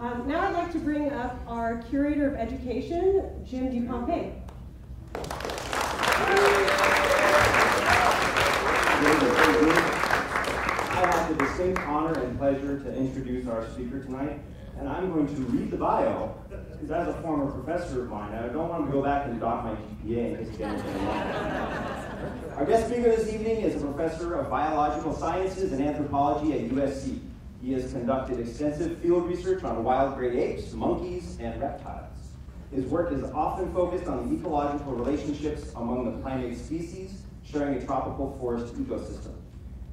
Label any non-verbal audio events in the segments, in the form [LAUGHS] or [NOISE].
Um, now I'd like to bring up our Curator of Education, Jim DuPompe. I have the distinct honor and pleasure to introduce our speaker tonight, and I'm going to read the bio, because as a former professor of mine, I don't want to go back and dock my GPA in case Our guest speaker this evening is a professor of biological sciences and anthropology at USC. He has conducted extensive field research on wild great apes, monkeys, and reptiles. His work is often focused on the ecological relationships among the primate species sharing a tropical forest ecosystem.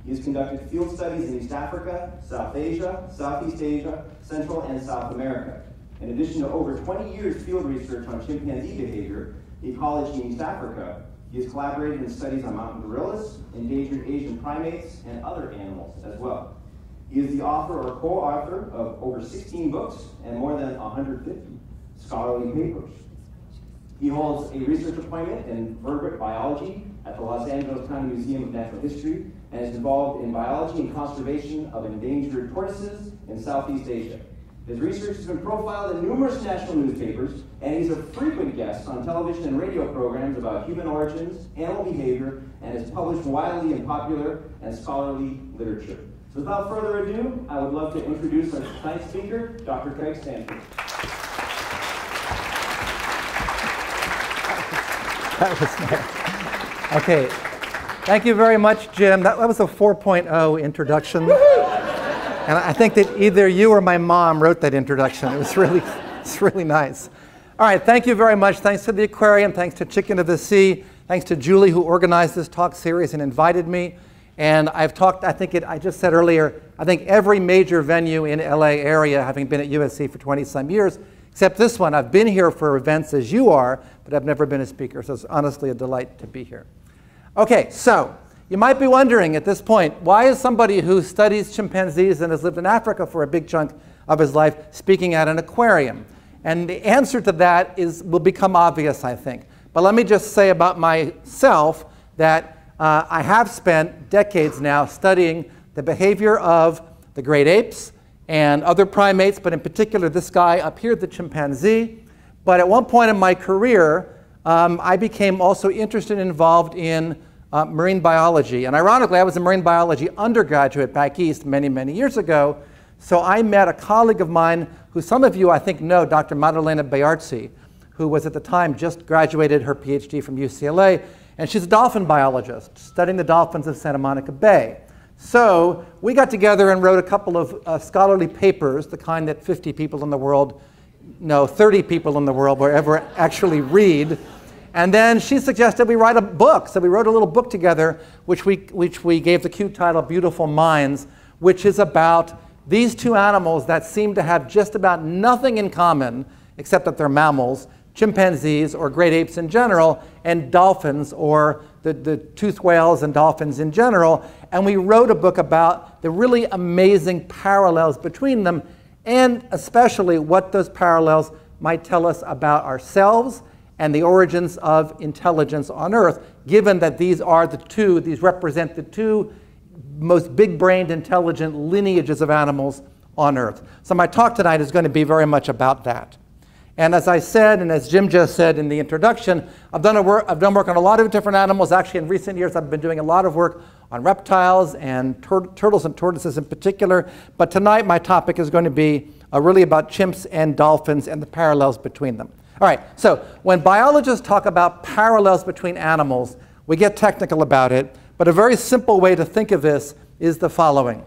He has conducted field studies in East Africa, South Asia, Southeast Asia, Central and South America. In addition to over 20 years field research on chimpanzee behavior, ecology in East Africa, he has collaborated in studies on mountain gorillas, endangered Asian primates, and other animals as well. He is the author or co-author of over 16 books and more than 150 scholarly papers. He holds a research appointment in vertebrate biology at the Los Angeles County Museum of Natural History and is involved in biology and conservation of endangered tortoises in Southeast Asia. His research has been profiled in numerous national newspapers, and he's a frequent guest on television and radio programs about human origins, animal behavior, and has published widely in popular and scholarly literature. So without further ado, I would love to introduce our tonight's speaker, Dr. Craig Stanford. That was nice. Okay. Thank you very much, Jim. That, that was a 4.0 introduction. and I think that either you or my mom wrote that introduction. It was really, it's really nice. All right, thank you very much. Thanks to the aquarium. Thanks to Chicken of the Sea. Thanks to Julie, who organized this talk series and invited me. And I've talked, I think it, I just said earlier, I think every major venue in LA area, having been at USC for 20 some years, except this one. I've been here for events as you are, but I've never been a speaker. So it's honestly a delight to be here. Okay, so you might be wondering at this point, why is somebody who studies chimpanzees and has lived in Africa for a big chunk of his life speaking at an aquarium? And the answer to that is, will become obvious, I think. But let me just say about myself that uh, I have spent decades now studying the behavior of the great apes and other primates, but in particular this guy up here, the chimpanzee. But at one point in my career, um, I became also interested and involved in uh, marine biology. And ironically, I was a marine biology undergraduate back east many, many years ago. So I met a colleague of mine who some of you I think know, Dr. Maddalena Bearzi, who was at the time just graduated her PhD from UCLA. And she's a dolphin biologist, studying the dolphins of Santa Monica Bay. So we got together and wrote a couple of uh, scholarly papers, the kind that 50 people in the world, no, 30 people in the world will ever actually read. And then she suggested we write a book. So we wrote a little book together, which we, which we gave the cute title Beautiful Minds, which is about these two animals that seem to have just about nothing in common, except that they're mammals, chimpanzees or great apes in general, and dolphins or the, the toothed whales and dolphins in general. And we wrote a book about the really amazing parallels between them, and especially what those parallels might tell us about ourselves and the origins of intelligence on Earth, given that these are the two, these represent the two most big brained, intelligent lineages of animals on Earth. So my talk tonight is going to be very much about that. And as I said, and as Jim just said in the introduction, I've done, work, I've done work on a lot of different animals. Actually, in recent years, I've been doing a lot of work on reptiles and tur turtles and tortoises in particular. But tonight, my topic is going to be uh, really about chimps and dolphins and the parallels between them. All right, so when biologists talk about parallels between animals, we get technical about it. But a very simple way to think of this is the following.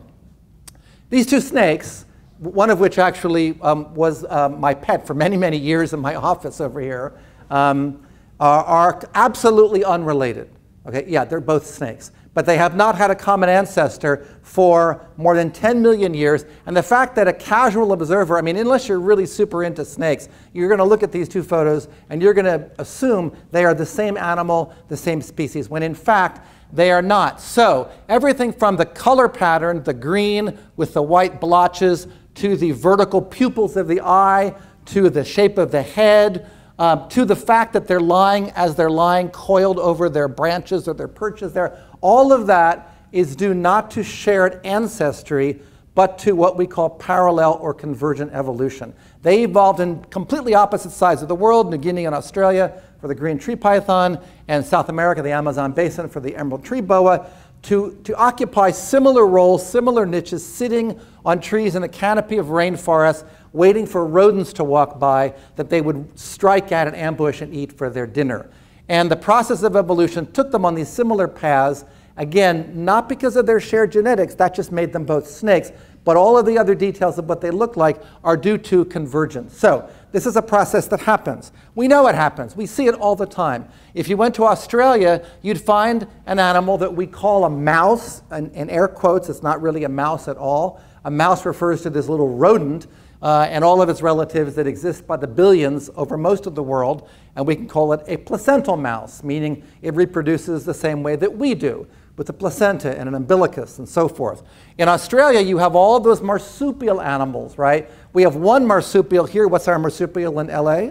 These two snakes, one of which actually um, was uh, my pet for many, many years in my [LAUGHS] office over here, um, are, are, absolutely unrelated. Okay, yeah, they're both snakes. But they have not had a common ancestor for more than 10 million years. And the fact that a casual observer, I mean, unless you're really super into snakes, you're going to look at these two photos and you're going to assume they are the same animal, the same species, when in fact, they are not. So, everything from the color pattern, the green with the white blotches, to the vertical pupils of the eye, to the shape of the head, uh, to the fact that they're lying as they're lying coiled over their branches or their perches there. All of that is due not to shared ancestry, but to what we call parallel or convergent evolution. They evolved in completely opposite sides of the world, New Guinea and Australia for the green tree python, and South America, the Amazon basin for the emerald tree boa, to, to occupy similar roles, similar niches, sitting on trees in a canopy of rainforest, waiting for rodents to walk by that they would strike at and ambush and eat for their dinner. And the process of evolution took them on these similar paths, again, not because of their shared genetics, that just made them both snakes, but all of the other details of what they look like are due to convergence. So this is a process that happens. We know it happens. We see it all the time. If you went to Australia, you'd find an animal that we call a mouse, in, in air quotes, it's not really a mouse at all. A mouse refers to this little rodent uh, and all of its relatives that exist by the billions over most of the world, and we can call it a placental mouse, meaning it reproduces the same way that we do, with a placenta and an umbilicus and so forth. In Australia, you have all those marsupial animals, right? We have one marsupial here. What's our marsupial in LA?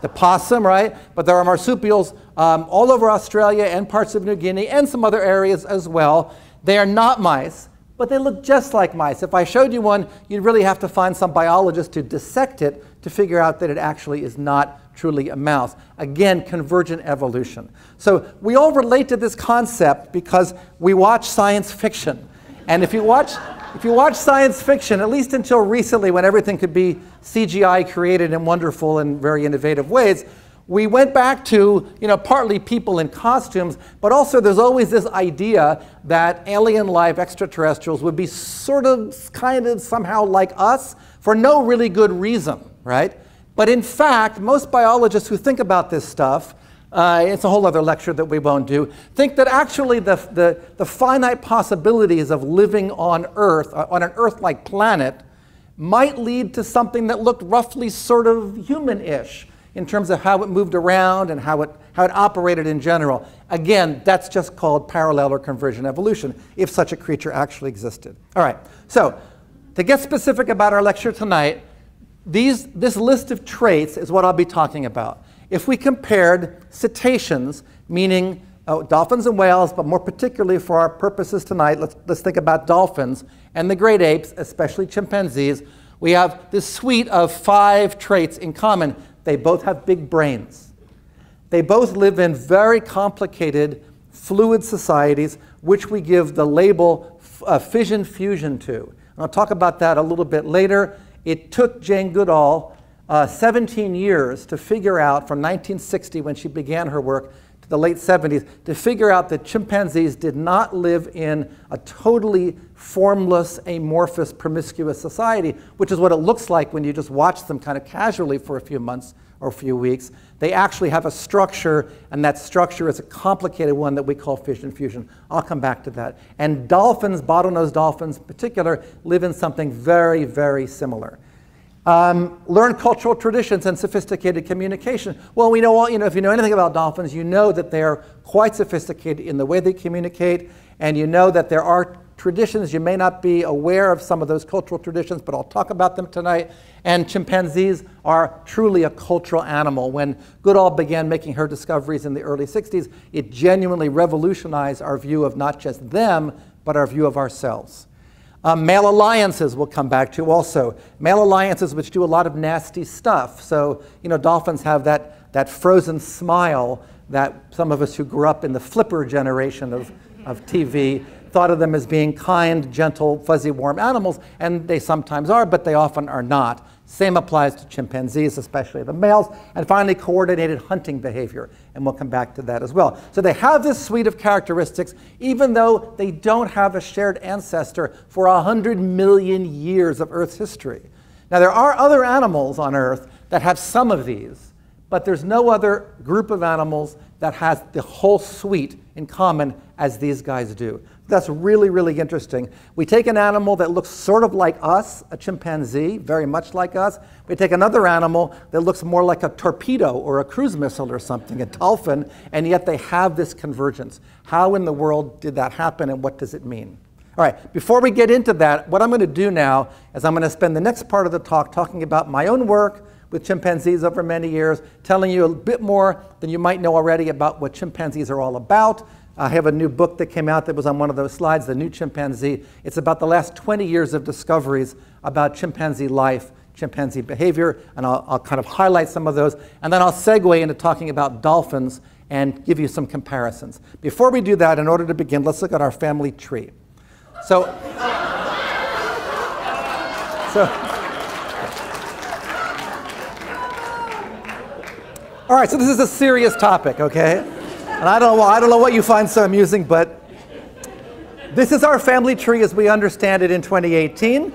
The possum, right? But there are marsupials um, all over Australia and parts of New Guinea and some other areas as well. They are not mice but they look just like mice. If I showed you one, you'd really have to find some biologist to dissect it to figure out that it actually is not truly a mouse. Again, convergent evolution. So we all relate to this concept because we watch science fiction. And if you watch, if you watch science fiction, at least until recently when everything could be CGI created in wonderful and very innovative ways, we went back to, you know, partly people in costumes, but also there's always this idea that alien life extraterrestrials would be sort of, kind of, somehow like us for no really good reason, right? But in fact, most biologists who think about this stuff, uh, it's a whole other lecture that we won't do, think that actually the, the, the finite possibilities of living on Earth, uh, on an Earth like planet, might lead to something that looked roughly sort of human ish in terms of how it moved around and how it, how it operated in general. Again, that's just called parallel or convergent evolution, if such a creature actually existed. All right, so to get specific about our lecture tonight, these, this list of traits is what I'll be talking about. If we compared cetaceans, meaning uh, dolphins and whales, but more particularly for our purposes tonight, let's, let's think about dolphins and the great apes, especially chimpanzees, we have this suite of five traits in common they both have big brains. They both live in very complicated, fluid societies, which we give the label uh, fission fusion to. And I'll talk about that a little bit later. It took Jane Goodall uh, 17 years to figure out, from 1960 when she began her work to the late 70s, to figure out that chimpanzees did not live in a totally formless, amorphous, promiscuous society, which is what it looks like when you just watch them kind of casually for a few months or a few weeks. They actually have a structure, and that structure is a complicated one that we call fission fusion. I'll come back to that. And dolphins, bottlenose dolphins in particular, live in something very, very similar. Um, learn cultural traditions and sophisticated communication. Well, we know all, you know, if you know anything about dolphins, you know that they're quite sophisticated in the way they communicate, and you know that there are traditions. You may not be aware of some of those cultural traditions, but I'll talk about them tonight. And chimpanzees are truly a cultural animal. When Goodall began making her discoveries in the early 60s, it genuinely revolutionized our view of not just them, but our view of ourselves. Um, male alliances we'll come back to also. Male alliances which do a lot of nasty stuff. So, you know, dolphins have that, that frozen smile that some of us who grew up in the flipper generation of, of TV thought of them as being kind, gentle, fuzzy, warm animals, and they sometimes are, but they often are not. Same applies to chimpanzees, especially the males. And finally, coordinated hunting behavior, and we'll come back to that as well. So they have this suite of characteristics, even though they don't have a shared ancestor for 100 million years of Earth's history. Now, there are other animals on Earth that have some of these, but there's no other group of animals that has the whole suite in common as these guys do. That's really, really interesting. We take an animal that looks sort of like us, a chimpanzee, very much like us. We take another animal that looks more like a torpedo or a cruise missile or something, a dolphin, and yet they have this convergence. How in the world did that happen and what does it mean? All right, before we get into that, what I'm going to do now is I'm going to spend the next part of the talk talking about my own work with chimpanzees over many years, telling you a bit more than you might know already about what chimpanzees are all about, I have a new book that came out that was on one of those slides, The New Chimpanzee. It's about the last 20 years of discoveries about chimpanzee life, chimpanzee behavior, and I'll, I'll kind of highlight some of those. And then I'll segue into talking about dolphins and give you some comparisons. Before we do that, in order to begin, let's look at our family tree. So, [LAUGHS] so All right, so this is a serious topic, okay? And I don't know, I don't know what you find so amusing, but this is our family tree as we understand it in 2018.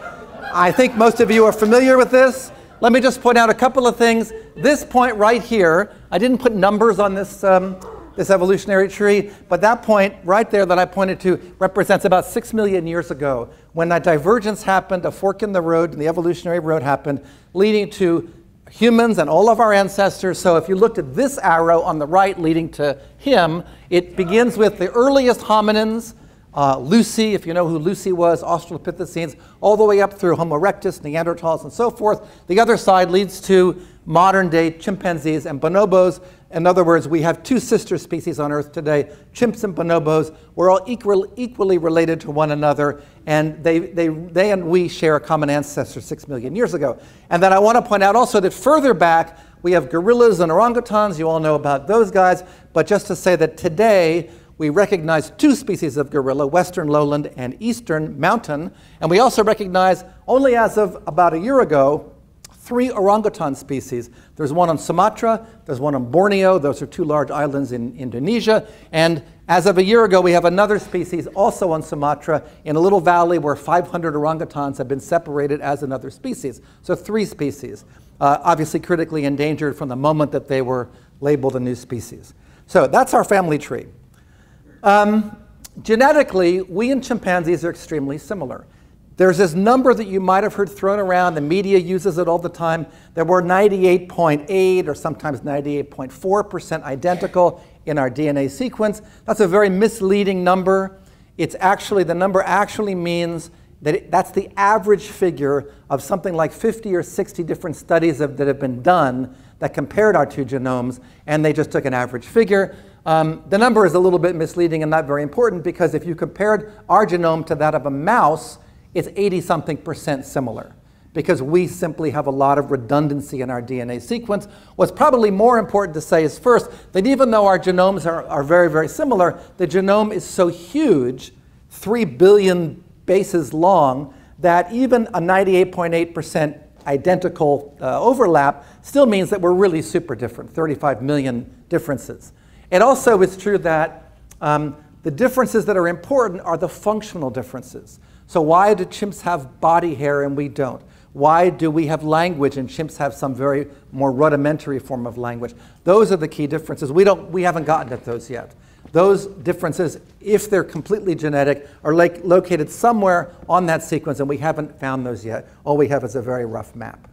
I think most of you are familiar with this. Let me just point out a couple of things. This point right here, I didn't put numbers on this, um, this evolutionary tree, but that point right there that I pointed to represents about six million years ago when that divergence happened, a fork in the road, and the evolutionary road happened, leading to humans and all of our ancestors. So if you looked at this arrow on the right leading to him, it begins with the earliest hominins, uh, Lucy, if you know who Lucy was, Australopithecines, all the way up through Homo erectus, Neanderthals, and so forth. The other side leads to modern day chimpanzees and bonobos. In other words, we have two sister species on Earth today, chimps and bonobos. We're all equal, equally related to one another, and they, they, they and we share a common ancestor six million years ago. And then I want to point out also that further back, we have gorillas and orangutans. You all know about those guys. But just to say that today, we recognize two species of gorilla, western lowland and eastern mountain. And we also recognize, only as of about a year ago, three orangutan species. There's one on Sumatra, there's one on Borneo, those are two large islands in Indonesia. And as of a year ago, we have another species also on Sumatra in a little valley where 500 orangutans have been separated as another species. So three species, uh, obviously critically endangered from the moment that they were labeled a new species. So that's our family tree. Um, genetically, we and chimpanzees are extremely similar. There's this number that you might have heard thrown around, the media uses it all the time, that we're 98.8 or sometimes 98.4% identical in our DNA sequence. That's a very misleading number. It's actually, the number actually means that it, that's the average figure of something like 50 or 60 different studies of, that have been done that compared our two genomes, and they just took an average figure. Um, the number is a little bit misleading and not very important because if you compared our genome to that of a mouse, it's 80 something percent similar because we simply have a lot of redundancy in our DNA sequence. What's probably more important to say is first that even though our genomes are, are very, very similar, the genome is so huge, 3 billion bases long, that even a 98.8% identical uh, overlap still means that we're really super different, 35 million differences. It also is true that um, the differences that are important are the functional differences. So why do chimps have body hair and we don't? Why do we have language and chimps have some very more rudimentary form of language? Those are the key differences. We, don't, we haven't gotten at those yet. Those differences, if they're completely genetic, are like located somewhere on that sequence, and we haven't found those yet. All we have is a very rough map.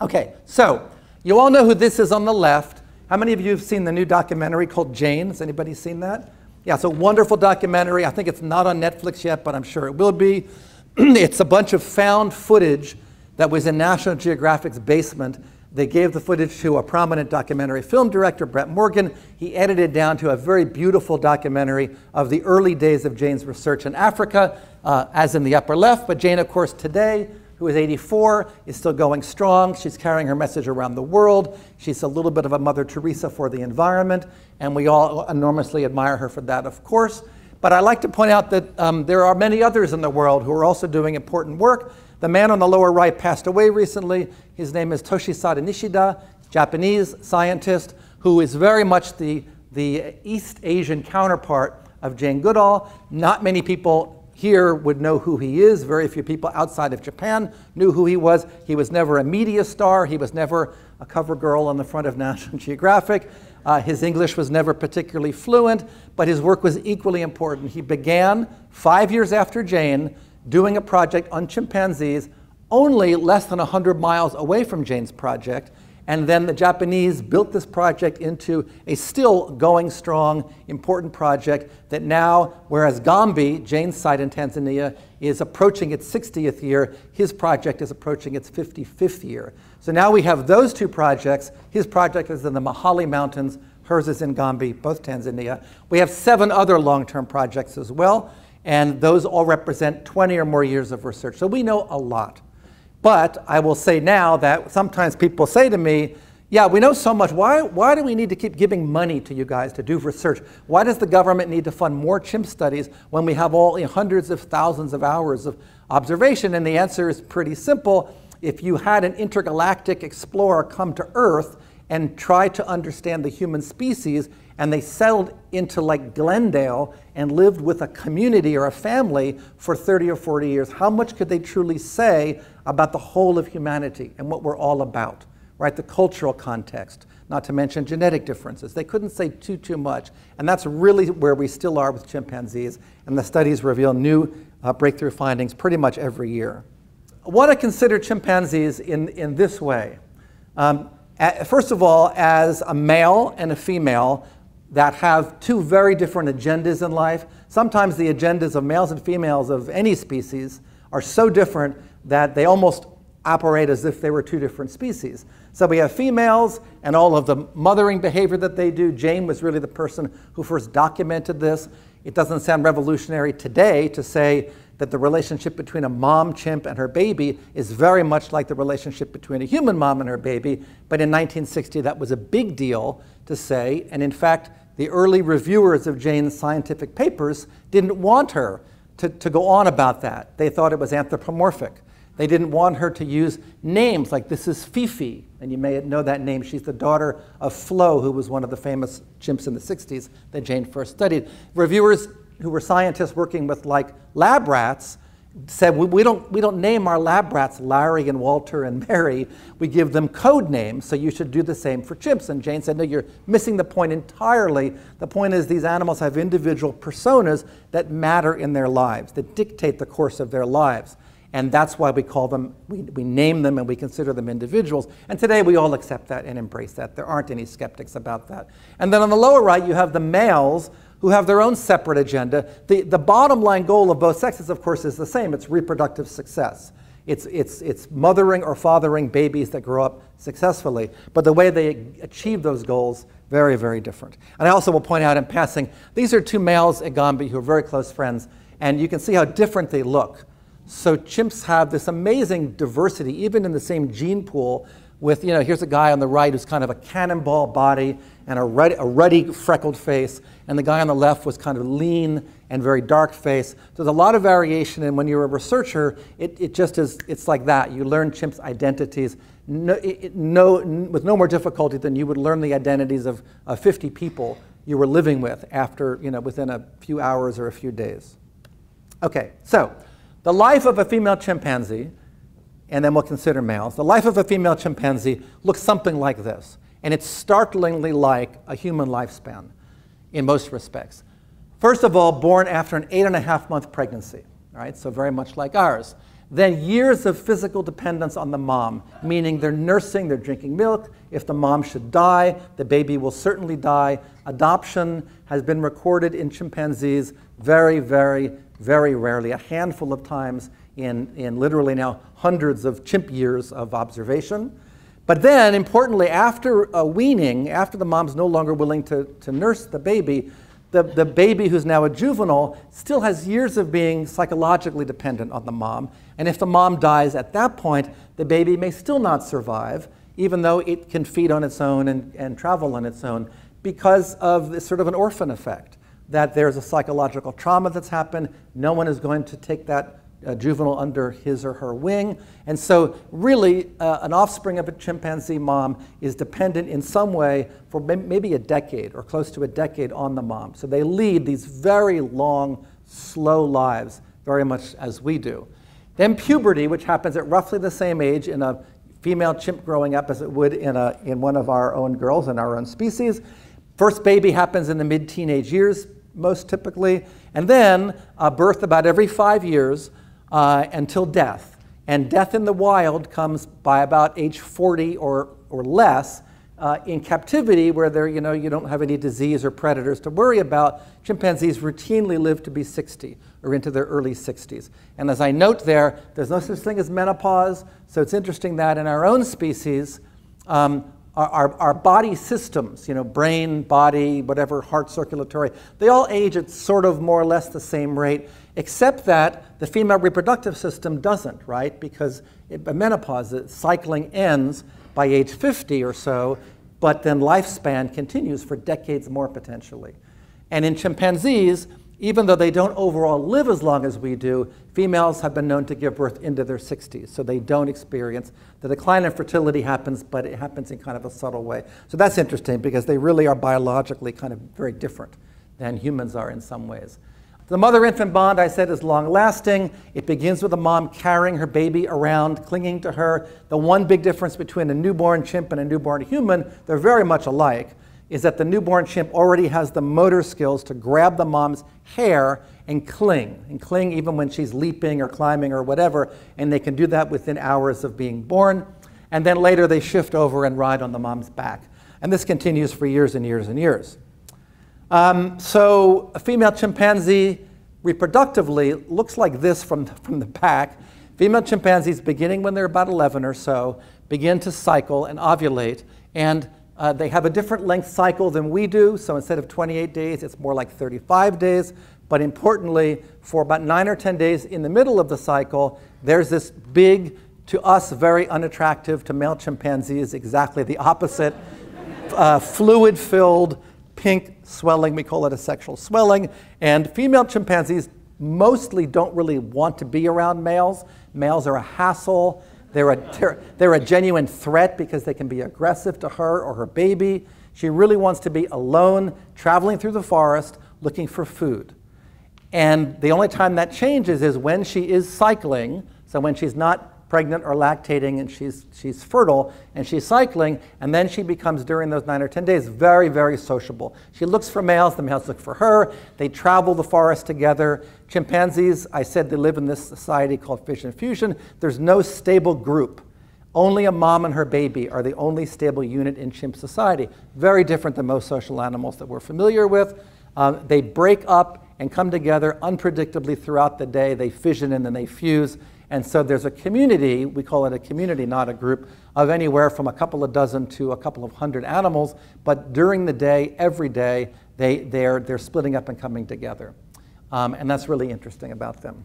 Okay, so you all know who this is on the left. How many of you have seen the new documentary called Jane? Has anybody seen that? Yeah, it's a wonderful documentary. I think it's not on Netflix yet, but I'm sure it will be. [CLEARS THROAT] it's a bunch of found footage that was in National Geographic's basement. They gave the footage to a prominent documentary film director, Brett Morgen. He edited down to a very beautiful documentary of the early days of Jane's research in Africa, uh, as in the upper left. But Jane, of course, today who is 84, is still going strong. She's carrying her message around the world. She's a little bit of a Mother Teresa for the environment, and we all enormously admire her for that, of course. But I like to point out that um, there are many others in the world who are also doing important work. The man on the lower right passed away recently. His name is Toshisada Nishida, Japanese scientist who is very much the, the East Asian counterpart of Jane Goodall. Not many people here would know who he is. Very few people outside of Japan knew who he was. He was never a media star. He was never a cover girl on the front of [LAUGHS] National Geographic. Uh, his English was never particularly fluent, but his work was equally important. He began five years after Jane doing a project on chimpanzees only less than 100 miles away from Jane's project. And then the Japanese built this project into a still going strong, important project that now, whereas Gombe, Jane's site in Tanzania, is approaching its 60th year, his project is approaching its 55th year. So now we have those two projects. His project is in the Mahale Mountains, Hers is in Gombe, both Tanzania. We have seven other long term projects as well, and those all represent 20 or more years of research. So we know a lot. But I will say now that sometimes people say to me, yeah, we know so much. Why, why do we need to keep giving money to you guys to do research? Why does the government need to fund more chimp studies when we have all you know, hundreds of thousands of hours of observation? And the answer is pretty simple. If you had an intergalactic explorer come to Earth and try to understand the human species, and they settled into like Glendale and lived with a community or a family for 30 or 40 years, how much could they truly say about the whole of humanity and what we're all about? right? The cultural context, not to mention genetic differences. They couldn't say too, too much. And that's really where we still are with chimpanzees. And the studies reveal new uh, breakthrough findings pretty much every year. I want to consider chimpanzees in, in this way. Um, first of all, as a male and a female that have two very different agendas in life. Sometimes the agendas of males and females of any species are so different that they almost operate as if they were two different species. So we have females and all of the mothering behavior that they do. Jane was really the person who first documented this. It doesn't sound revolutionary today to say that the relationship between a mom chimp and her baby is very much like the relationship between a human mom and her baby. But in 1960, that was a big deal to say. And in fact, the early reviewers of Jane's scientific papers didn't want her to, to go on about that. They thought it was anthropomorphic. They didn't want her to use names like this is Fifi, and you may know that name. She's the daughter of Flo, who was one of the famous chimps in the 60s that Jane first studied. Reviewers who were scientists working with like lab rats said we, we, don't, we don't name our lab rats Larry and Walter and Mary. We give them code names, so you should do the same for chimps. And Jane said, no, you're missing the point entirely. The point is these animals have individual personas that matter in their lives, that dictate the course of their lives. And that's why we call them, we, we name them and we consider them individuals. And today we all accept that and embrace that. There aren't any skeptics about that. And then on the lower right, you have the males who have their own separate agenda. The, the bottom line goal of both sexes, of course, is the same it's reproductive success. It's, it's, it's mothering or fathering babies that grow up successfully. But the way they achieve those goals, very, very different. And I also will point out in passing, these are two males at Gombe who are very close friends, and you can see how different they look. So chimps have this amazing diversity, even in the same gene pool. With, you know, here's a guy on the right who's kind of a cannonball body and a ruddy, a ruddy freckled face, and the guy on the left was kind of lean and very dark face. There's a lot of variation, and when you're a researcher, it, it just is, it's like that. You learn chimps' identities no, it, no, with no more difficulty than you would learn the identities of, of 50 people you were living with after, you know, within a few hours or a few days. Okay, so the life of a female chimpanzee, and then we'll consider males, the life of a female chimpanzee looks something like this. And it's startlingly like a human lifespan in most respects. First of all, born after an eight and a half month pregnancy, right? So very much like ours. Then years of physical dependence on the mom, meaning they're nursing, they're drinking milk. If the mom should die, the baby will certainly die. Adoption has been recorded in chimpanzees very, very very rarely, a handful of times in, in literally now hundreds of chimp years of observation. But then, importantly, after weaning, after the mom's no longer willing to, to nurse the baby, the, the baby who's now a juvenile still has years of being psychologically dependent on the mom. And if the mom dies at that point, the baby may still not survive, even though it can feed on its own and, and travel on its own, because of this sort of an orphan effect that there's a psychological trauma that's happened. No one is going to take that uh, juvenile under his or her wing. And so, really, uh, an offspring of a chimpanzee mom is dependent in some way for maybe a decade or close to a decade on the mom. So, they lead these very long, slow lives, very much as we do. Then, puberty, which happens at roughly the same age in a female chimp growing up as it would in, a, in one of our own girls in our own species. First baby happens in the mid teenage years most typically, and then uh, birth about every five years uh, until death. And death in the wild comes by about age 40 or, or less. Uh, in captivity, where there, you know, you don't have any disease or predators to worry about, chimpanzees routinely live to be 60 or into their early 60s. And as I note there, there's no such thing as menopause. So it's interesting that in our own species, um, our, our, our, body systems, you know, brain, body, whatever, heart circulatory, they all age at sort of more or less the same rate, except that the female reproductive system doesn't, right? Because it, menopause, the cycling ends by age 50 or so, but then lifespan continues for decades more potentially. And in chimpanzees, even though they don't overall live as long as we do, females have been known to give birth into their 60s, so they don't experience the decline in fertility happens, but it happens in kind of a subtle way. So that's interesting because they really are biologically kind of very different than humans are in some ways. The mother infant bond, I said, is long lasting. It begins with a mom carrying her baby around, clinging to her. The one big difference between a newborn chimp and a newborn human, they're very much alike is that the newborn chimp already has the motor skills to grab the mom's hair and cling, and cling even when she's leaping or climbing or whatever, and they can do that within hours of being born. And then later they shift over and ride on the mom's back. And this continues for years and years and years. Um, so a female chimpanzee reproductively looks like this from, [LAUGHS] from the back. Female chimpanzees, beginning when they're about 11 or so, begin to cycle and ovulate. And uh, they have a different length cycle than we do, so instead of 28 days, it's more like 35 days. But importantly, for about nine or 10 days in the middle of the cycle, there's this big, to us, very unattractive, to male chimpanzees, exactly the opposite, [LAUGHS] uh, fluid filled pink swelling. We call it a sexual swelling. And female chimpanzees mostly don't really want to be around males. Males are a hassle. They're a, they're, they're a genuine threat because they can be aggressive to her or her baby. She really wants to be alone, traveling through the forest, looking for food. And the only time that changes is when she is cycling, so when she's not pregnant or lactating and she's, she's fertile and she's cycling, and then she becomes, during those nine or 10 days, very, very sociable. She looks for males, the males look for her, they travel the forest together. Chimpanzees, I said they live in this society called fission fusion. There's no stable group. Only a mom and her baby are the only stable unit in chimp society. Very different than most social animals that we're familiar with. Um, they break up and come together unpredictably throughout the day. They fission and then they fuse. And so there's a community, we call it a community, not a group, of anywhere from a couple of dozen to a couple of hundred animals. But during the day, every day, they, they're, they're splitting up and coming together. Um, and that's really interesting about them.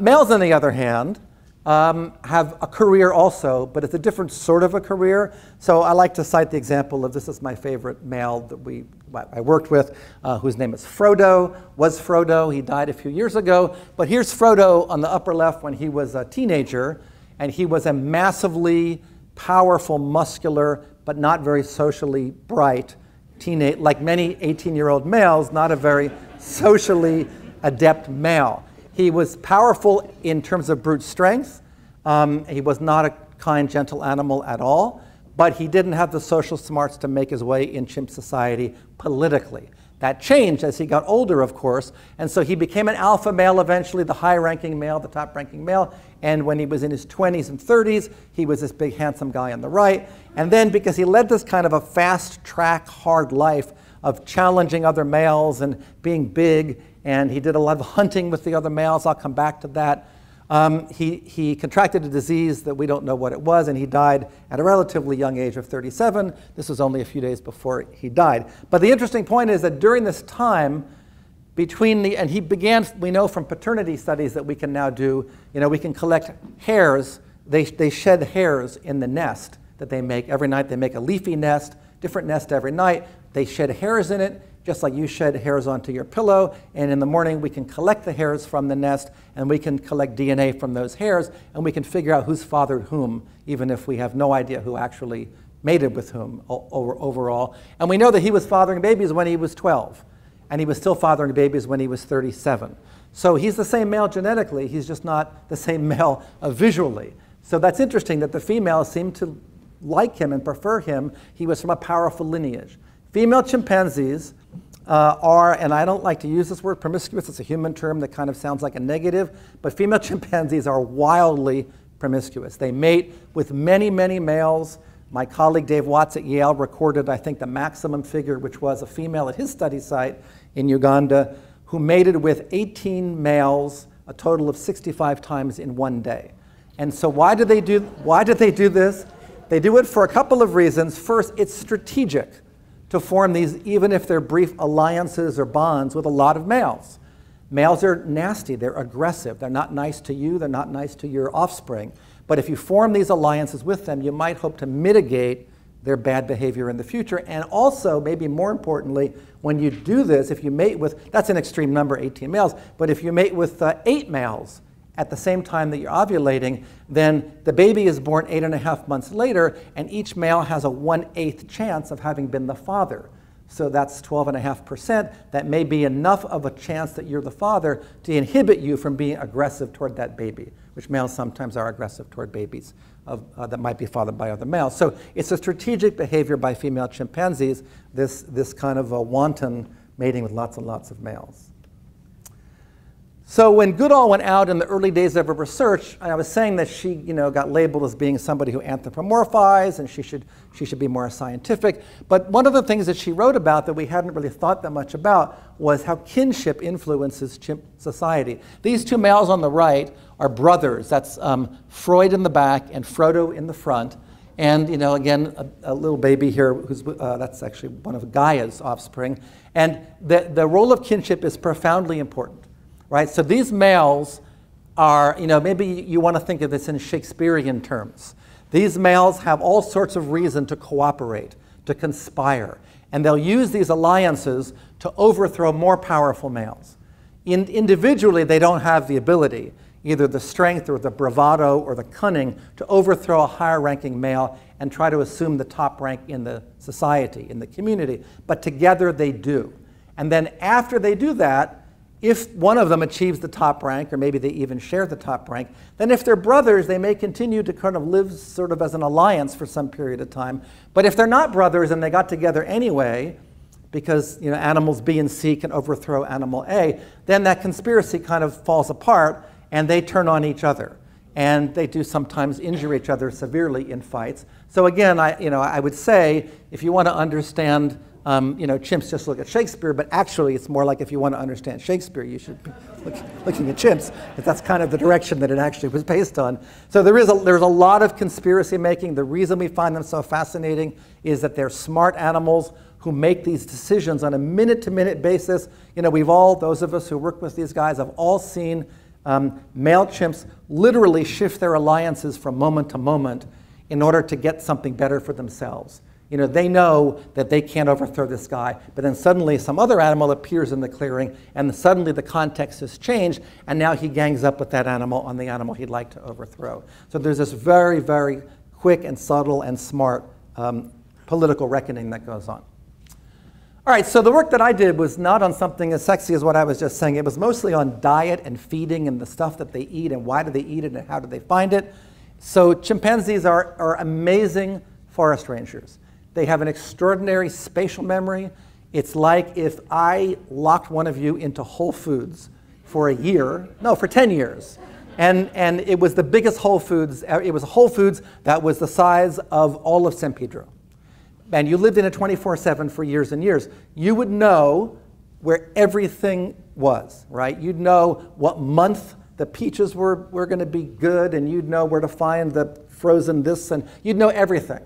Males, on the other hand, um, have a career also, but it's a different sort of a career. So I like to cite the example of this is my favorite male that we I worked with, uh, whose name is Frodo, was Frodo. He died a few years ago. But here's Frodo on the upper left when he was a teenager, and he was a massively powerful, muscular, but not very socially bright teenage, like many 18 year old males, not a very [LAUGHS] socially adept male. He was powerful in terms of brute strength. Um, he was not a kind, gentle animal at all but he didn't have the social smarts to make his way in chimp society politically. That changed as he got older, of course, and so he became an alpha male eventually, the high ranking male, the top ranking male. And when he was in his 20s and 30s, he was this big, handsome guy on the right. And then, because he led this kind of a fast track, hard life of challenging other males and being big, and he did a lot of [LAUGHS] hunting with the other males, I'll come back to that. Um, he, he contracted a disease that we don't know what it was, and he died at a relatively young age of 37. This was only a few days before he died. But the interesting point is that during this time, between the, and he began, we know from paternity studies that we can now do, you know, we can collect hairs. They, they shed hairs in the nest that they make every night. They make a leafy nest, different nest every night. They shed hairs in it just like you shed hairs onto your pillow. And in the morning, we can collect the hairs from the nest and we can collect DNA from those hairs and we can figure out who's fathered whom, even if we have no idea who actually mated with whom overall. And we know that he was fathering babies when he was 12, and he was still fathering babies when he was 37. So he's the same male genetically, he's just not the same male [LAUGHS] visually. So that's interesting that the females seem to like him and prefer him. He was from a powerful lineage. Female chimpanzees uh, are, and I don't like to use this word promiscuous, it's a human term that kind of sounds like a negative, but female [LAUGHS] chimpanzees are wildly promiscuous. They mate with many, many males. My colleague Dave Watts at Yale recorded, I think, the maximum figure, which was a female at his study site in Uganda, who mated with 18 males a total of 65 times in one day. And so why do they do, why do, they do this? they do it for a couple of reasons. First, it's strategic to form these, even if they're brief alliances or bonds with a lot of males. Males are nasty, they're aggressive, they're not nice to you, they're not nice to your offspring. But if you form these alliances with them, you might hope to mitigate their bad behavior in the future. And also, maybe more importantly, when you do this, if you mate with, that's an extreme number, 18 males, but if you mate with uh, eight males at the same time that you're ovulating, then the baby is born eight and a half months later, and each male has a one eighth chance of having been the father. So that's 12.5%. That may be enough of a chance that you're the father to inhibit you from being aggressive toward that baby, which males sometimes are aggressive toward babies of, uh, that might be fathered by other males. So it's a strategic behavior by female chimpanzees, this, this kind of a wanton mating with lots and lots of males. So when Goodall went out in the early days of her research, I was saying that she, you know, got labeled as being somebody who anthropomorphized and she should, she should be more scientific. But one of the things that she wrote about that we hadn't really thought that much about was how kinship influences chimp society. These two males on the right are brothers. That's um, Freud in the back and Frodo in the front. And, you know, again, a, a little baby here, who's, uh, that's actually one of Gaia's offspring. And the, the role of kinship is profoundly important right? So these males are, you know, maybe you want to think of this in Shakespearean terms. These males have all sorts of reason to cooperate, to conspire, and they'll use these alliances to overthrow more powerful males. In, individually, they don't have the ability, either the strength or the bravado or the cunning, to overthrow a higher ranking male and try to assume the top rank in the society, in the community. But together they do. And then after they do that, if one of them achieves the top rank, or maybe they even share the top rank, then if they're brothers, they may continue to kind of live sort of as an alliance for some period of time. But if they're not brothers and they got together anyway, because you know, animals B and C can overthrow animal A, then that conspiracy kind of falls apart and they turn on each other. And they do sometimes injure each other severely in fights. So again, I, you know, I would say if you want to understand um, you know, chimps just look at Shakespeare, but actually it's more like if you want to understand Shakespeare, you should be look, looking at chimps, because that's kind of the direction that it actually was based on. So there is a, there's a lot of conspiracy making. The reason we find them so fascinating is that they're smart animals who make these decisions on a minute-to-minute basis. You know, we've all, those of us who work with these guys, have all seen um, male chimps literally shift their alliances from moment to moment in order to get something better for themselves. You know, they know that they can't overthrow this guy, but then suddenly some other animal appears in the clearing, and suddenly the context has changed, and now he gangs up with that animal on the animal he'd like to overthrow. So there's this very, very quick and subtle and smart um, political reckoning that goes on. All right, so the work that I did was not on something as sexy as what I was just saying. It was mostly on diet and feeding and the stuff that they eat and why do they eat it and how do they find it. So chimpanzees are, are amazing forest rangers. They have an extraordinary spatial memory. It's like if I locked one of you into Whole Foods for a year, no, for 10 years. And, and it was the biggest Whole Foods, uh, it was Whole Foods that was the size of all of San Pedro. And you lived in it 24 7 for years and years. You would know where everything was, right? You'd know what month the peaches were, were going to be good, and you'd know where to find the frozen this, and you'd know everything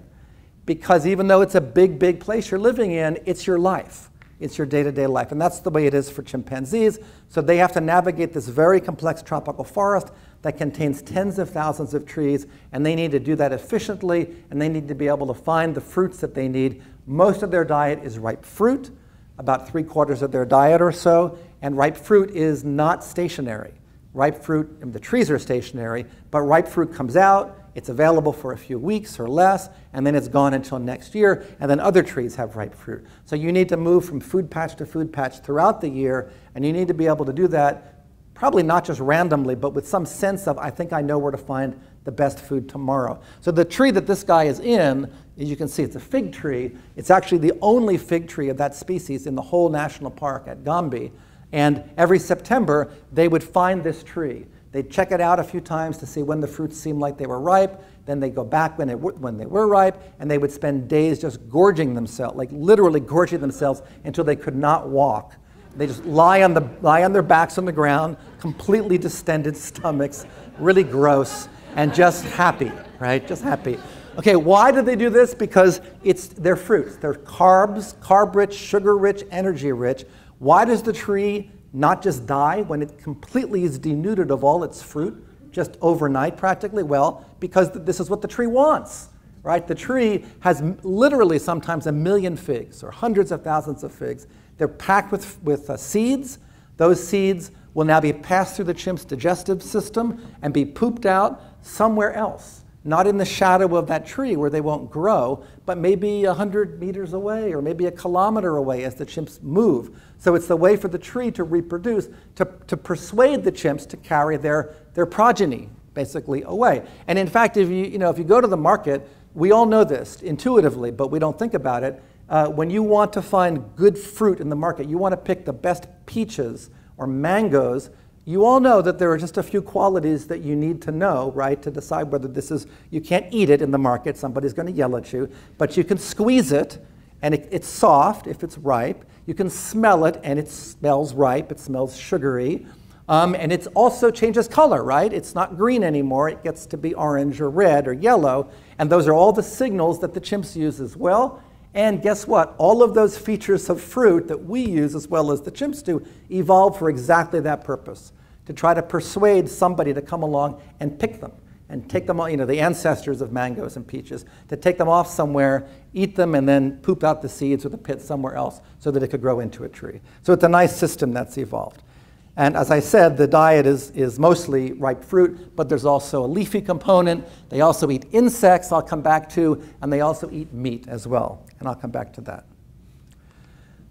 because even though it's a big, big place you're living in, it's your life. It's your day to day life. And that's the way it is for chimpanzees. So they have to navigate this very complex tropical forest that contains tens of thousands of trees, and they need to do that efficiently, and they need to be able to find the fruits that they need. Most of their diet is ripe fruit, about three quarters of their diet or so, and ripe fruit is not stationary. Ripe fruit, the trees are stationary, but ripe fruit comes out, it's available for a few weeks or less, and then it's gone until next year, and then other trees have ripe fruit. So you need to move from food patch to food patch throughout the year, and you need to be able to do that probably not just randomly, but with some sense of, I think I know where to find the best food tomorrow. So the tree that this guy is in, as you can see, it's a fig tree. It's actually the only fig tree of that species in the whole national park at Gombe. And every September, they would find this tree. They'd check it out a few times to see when the fruits seemed like they were ripe. Then they'd go back when, it, when they were ripe, and they would spend days just gorging themselves, like literally gorging themselves until they could not walk. They just lie on, the, lie on their backs on the ground, completely distended stomachs, really gross, and just happy, right? Just happy. Okay, why do they do this? Because it's they're fruits. They're carbs, carb rich, sugar rich, energy rich. Why does the tree not just die when it completely is denuded of all its fruit, just overnight practically? Well, because this is what the tree wants, right? The tree has literally sometimes a million figs or hundreds of thousands of figs. They're packed with, with uh, seeds. Those seeds will now be passed through the chimp's digestive system and be pooped out somewhere else not in the shadow of that tree where they won't grow, but maybe 100 meters away or maybe a kilometer away as the chimps move. So it's the way for the tree to reproduce, to, to persuade the chimps to carry their, their progeny basically away. And in fact, if you, you, know, if you go to the market, we all know this intuitively, but we don't think about it. Uh, when you want to find good fruit in the market, you want to pick the best peaches or mangoes you all know that there are just a few qualities that you need to know, right, to decide whether this is, you can't eat it in the market, somebody's going to yell at you, but you can squeeze it and it, it's soft if it's ripe. You can smell it and it smells ripe, it smells sugary. Um, and it also changes color, right? It's not green anymore, it gets to be orange or red or yellow. And those are all the signals that the chimps use as well. And guess what? All of those features of fruit that we use as well as the chimps do evolved for exactly that purpose to try to persuade somebody to come along and pick them and take them, all, you know, the ancestors of mangoes and peaches, to take them off somewhere, eat them, and then poop out the seeds or the pit somewhere else so that it could grow into a tree. So it's a nice system that's evolved. And as I said, the diet is, is mostly ripe fruit, but there's also a leafy component. They also eat insects, I'll come back to, and they also eat meat as well. And I'll come back to that.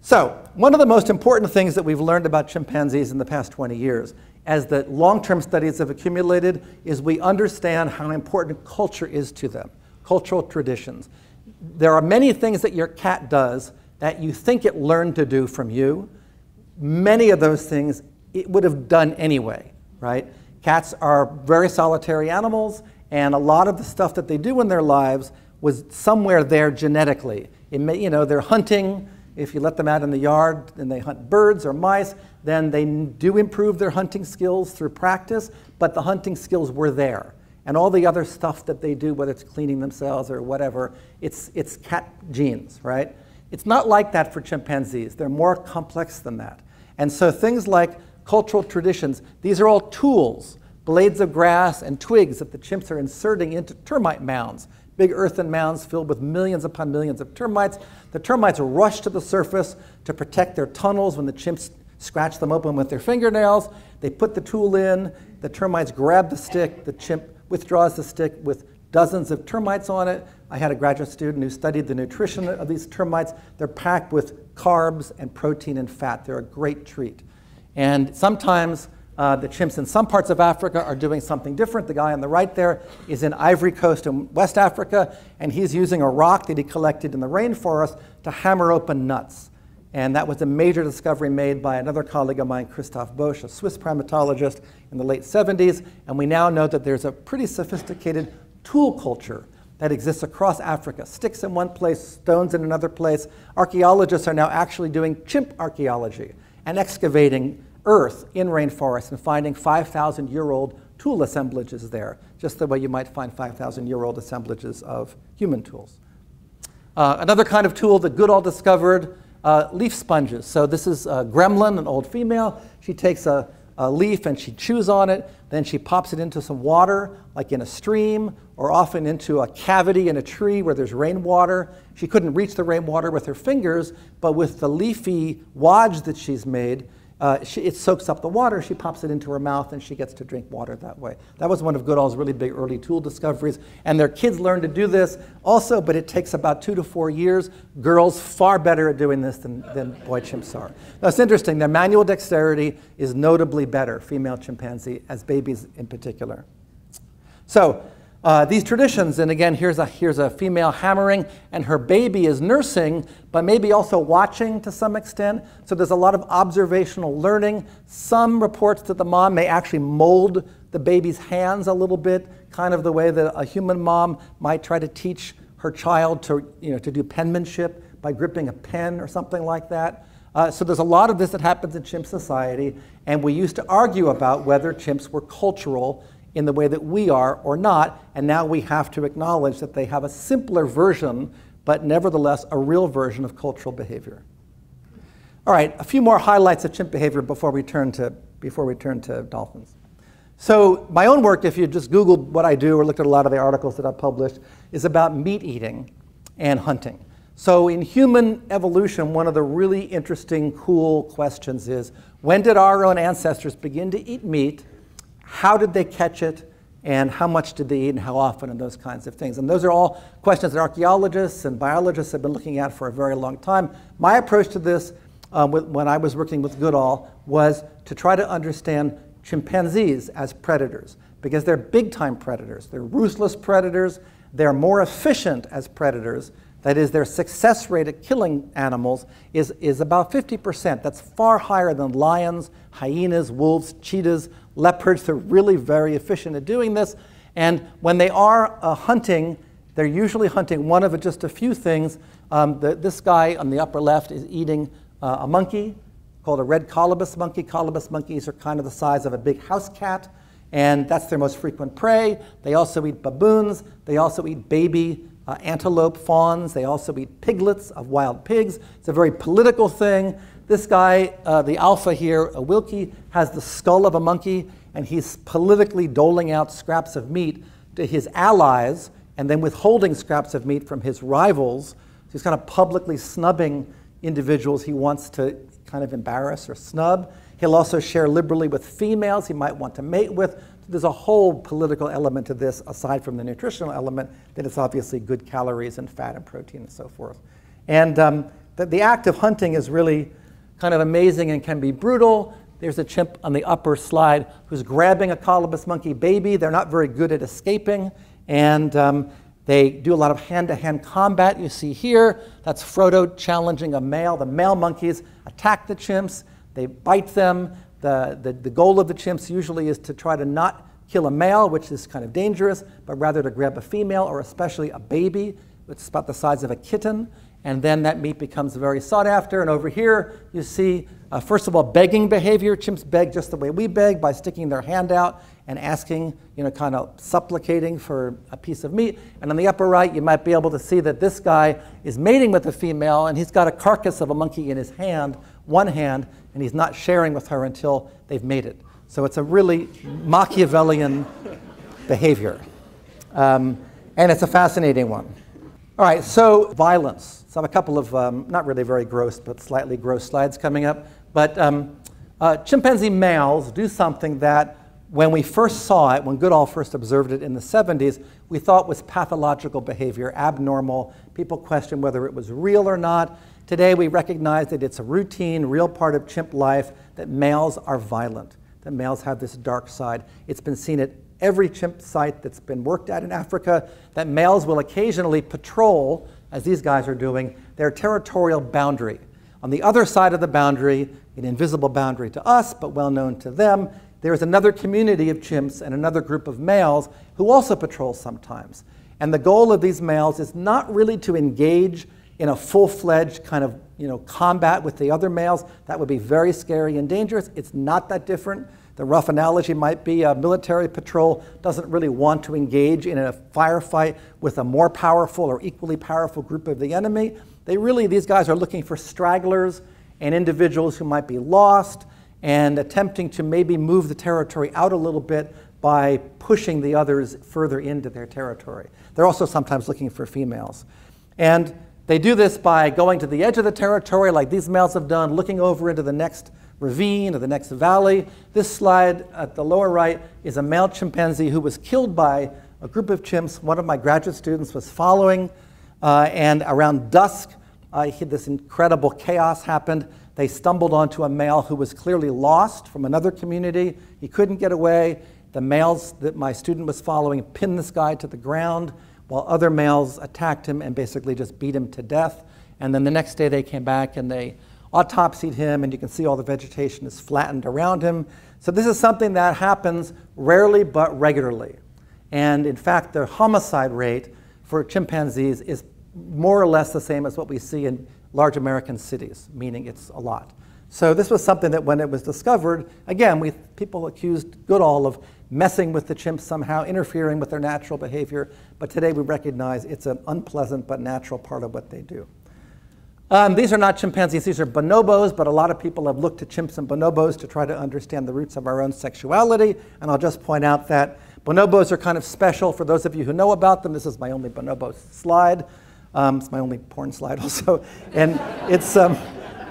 So, one of the most important things that we've learned about chimpanzees in the past 20 years, as the long term studies have accumulated, is we understand how important culture is to them, cultural traditions. There are many things that your cat does that you think it learned to do from you. Many of those things it would have done anyway, right? Cats are very solitary animals, and a lot of the stuff that they do in their lives was somewhere there genetically. May, you know, they're hunting. If you let them out in the yard and they hunt birds or mice, then they do improve their hunting skills through practice, but the hunting skills were there. And all the other stuff that they do, whether it's cleaning themselves or whatever, it's, it's cat genes, right? It's not like that for chimpanzees. They're more complex than that. And so things like cultural traditions. These are all tools, blades of grass and twigs that the chimps are inserting into termite mounds, big earthen mounds filled with millions upon millions of termites. The termites rush to the surface to protect their tunnels when the chimps scratch them open with their fingernails. They put the tool in, the termites grab the stick, the chimp withdraws the stick with dozens of termites on it. I had a graduate student who studied the nutrition of these termites. They're packed with carbs and protein and fat. They're a great treat. And sometimes uh, the chimps in some parts of Africa are doing something different. The guy on the right there is in Ivory Coast in West Africa, and he's using a rock that he collected in the rainforest to hammer open nuts. And that was a major discovery made by another colleague of mine, Christophe Boesch, a Swiss primatologist in the late 70s. And we now know that there's a pretty sophisticated tool culture that exists across Africa. Sticks in one place, stones in another place. Archaeologists are now actually doing chimp archaeology and excavating earth in rainforests and finding 5,000 year old tool assemblages there, just the way you might find 5,000 year old assemblages of human tools. Uh, another kind of tool that Goodall discovered, uh, leaf sponges. So this is a gremlin, an old female. She takes a, a leaf and she chews on it. Then she pops it into some water, like in a stream, or often into a cavity in a tree where there's rainwater. She couldn't reach the rainwater with her fingers, but with the leafy wadge that she's made, uh, she, it soaks up the water, she pops it into her mouth, and she gets to drink water that way. That was one of Goodall's really big early tool discoveries. And their kids learn to do this also, but it takes about two to four years. Girls far better at doing this than, than boy chimps are. Now, it's interesting, their manual dexterity is notably better, female chimpanzee, as babies in particular. So, uh, these traditions, and again, here's a, here's a female hammering, and her baby is nursing, but maybe also watching to some extent. So there's a lot of observational learning. Some reports that the mom may actually mold the baby's hands a little bit, kind of the way that a human mom might try to teach her child to, you know, to do penmanship by gripping a pen or something like that. Uh, so there's a lot of this that happens in chimp society, and we used to argue about whether chimps were cultural in the way that we are or not, and now we have to acknowledge that they have a simpler version, but nevertheless a real version of cultural behavior. All right, a few more highlights of chimp behavior before we turn to, before we turn to dolphins. So my own work, if you just Googled what I do or looked at a lot of the articles that I've published, is about meat eating and hunting. So in human evolution, one of the really interesting, cool questions is, when did our own ancestors begin to eat meat? How did they catch it? And how much did they eat and how often and those kinds of things? And those are all questions that archaeologists and biologists have been looking at for a very long time. My approach to this um, when I was working with Goodall was to try to understand chimpanzees as predators because they're big time predators. They're ruthless predators. They're more efficient as predators. That is, their success rate at killing animals is, is about 50%. That's far higher than lions, hyenas, wolves, cheetahs, leopards. They're really very efficient at doing this. And when they are uh, hunting, they're usually hunting one of just a few things. Um, the, this guy on the upper left is eating uh, a monkey called a red colobus monkey. Colobus monkeys are kind of the size of a big house cat, and that's their most frequent prey. They also eat baboons. They also eat baby uh, antelope fawns. They also eat piglets of wild pigs. It's a very political thing. This guy, uh, the alpha here, a Wilkie, has the skull of a monkey, and he's politically doling out scraps of meat to his allies and then withholding scraps of meat from his rivals. So he's kind of publicly snubbing individuals he wants to kind of embarrass or snub. He'll also share liberally with females he might want to mate with. There's a whole political element to this, aside from the nutritional element, that it's obviously good calories and fat and protein and so forth. And um, the, the act of hunting is really kind of amazing and can be brutal. There's a chimp on the upper slide who's grabbing a colobus monkey baby. They're not very good at escaping. And um, they do a lot of hand to hand combat. You see here, that's Frodo challenging a male. The male monkeys attack the chimps, they bite them. The, the, the goal of the chimps usually is to try to not kill a male, which is kind of dangerous, but rather to grab a female or especially a baby, which is about the size of a kitten. And then that meat becomes very sought after. And over here, you see, uh, first of all, begging behavior. Chimps beg just the way we beg by sticking their hand out and asking, you know, kind of supplicating for a piece of meat. And on the upper right, you might be able to see that this guy is mating with a female, and he's got a carcass of a monkey in his hand, one hand, and he's not sharing with her until they've made it. So it's a really Machiavellian behavior. Um, and it's a fascinating one. All right, so violence. So I have a couple of, um, not really very gross, but slightly gross slides coming up. But um, uh, chimpanzee males do something that when we first saw it, when Goodall first observed it in the 70s, we thought was pathological behavior, abnormal. People questioned whether it was real or not. Today, we recognize that it's a routine, real part of chimp life, that males are violent, that males have this dark side. It's been seen at every chimp site that's been worked at in Africa, that males will occasionally patrol, as these guys are doing, their territorial boundary. On the other side of the boundary, an invisible boundary to us, but well known to them, there is another community of chimps and another group of males who also patrol sometimes. And the goal of these males is not really to engage in a full-fledged kind of you know, combat with the other males. That would be very scary and dangerous. It's not that different. The rough analogy might be a military patrol doesn't really want to engage in a firefight with a more powerful or equally powerful group of the enemy. They really, these guys are looking for stragglers and individuals who might be lost, and attempting to maybe move the territory out a little bit by pushing the others further into their territory. They're also sometimes looking for females. And they do this by going to the edge of the territory, like these males have done, looking over into the next ravine or the next valley. This slide at the lower right is a male chimpanzee who was killed by a group of chimps. One of my graduate students was following, uh, and around dusk, uh, this incredible chaos happened. They stumbled onto a male who was clearly lost from another community. He couldn't get away. The males that my student was following pinned this guy to the ground while other males attacked him and basically just beat him to death. And then the next day they came back and they autopsied him, and you can see all the vegetation is flattened around him. So this is something that happens rarely but regularly. And in fact, the homicide rate for chimpanzees is more or less the same as what we see in large American cities, meaning it's a lot. So this was something that when it was discovered, again, we, people accused Goodall of messing with the chimps somehow, interfering with their natural behavior. But today we recognize it's an unpleasant but natural part of what they do. Um, these are not chimpanzees, these are bonobos, but a lot of people have looked to chimps and bonobos to try to understand the roots of our own sexuality. And I'll just point out that bonobos are kind of special. For those of you who know about them, this is my only bonobo slide. Um, it's my only porn slide [LAUGHS] also. And it's, um,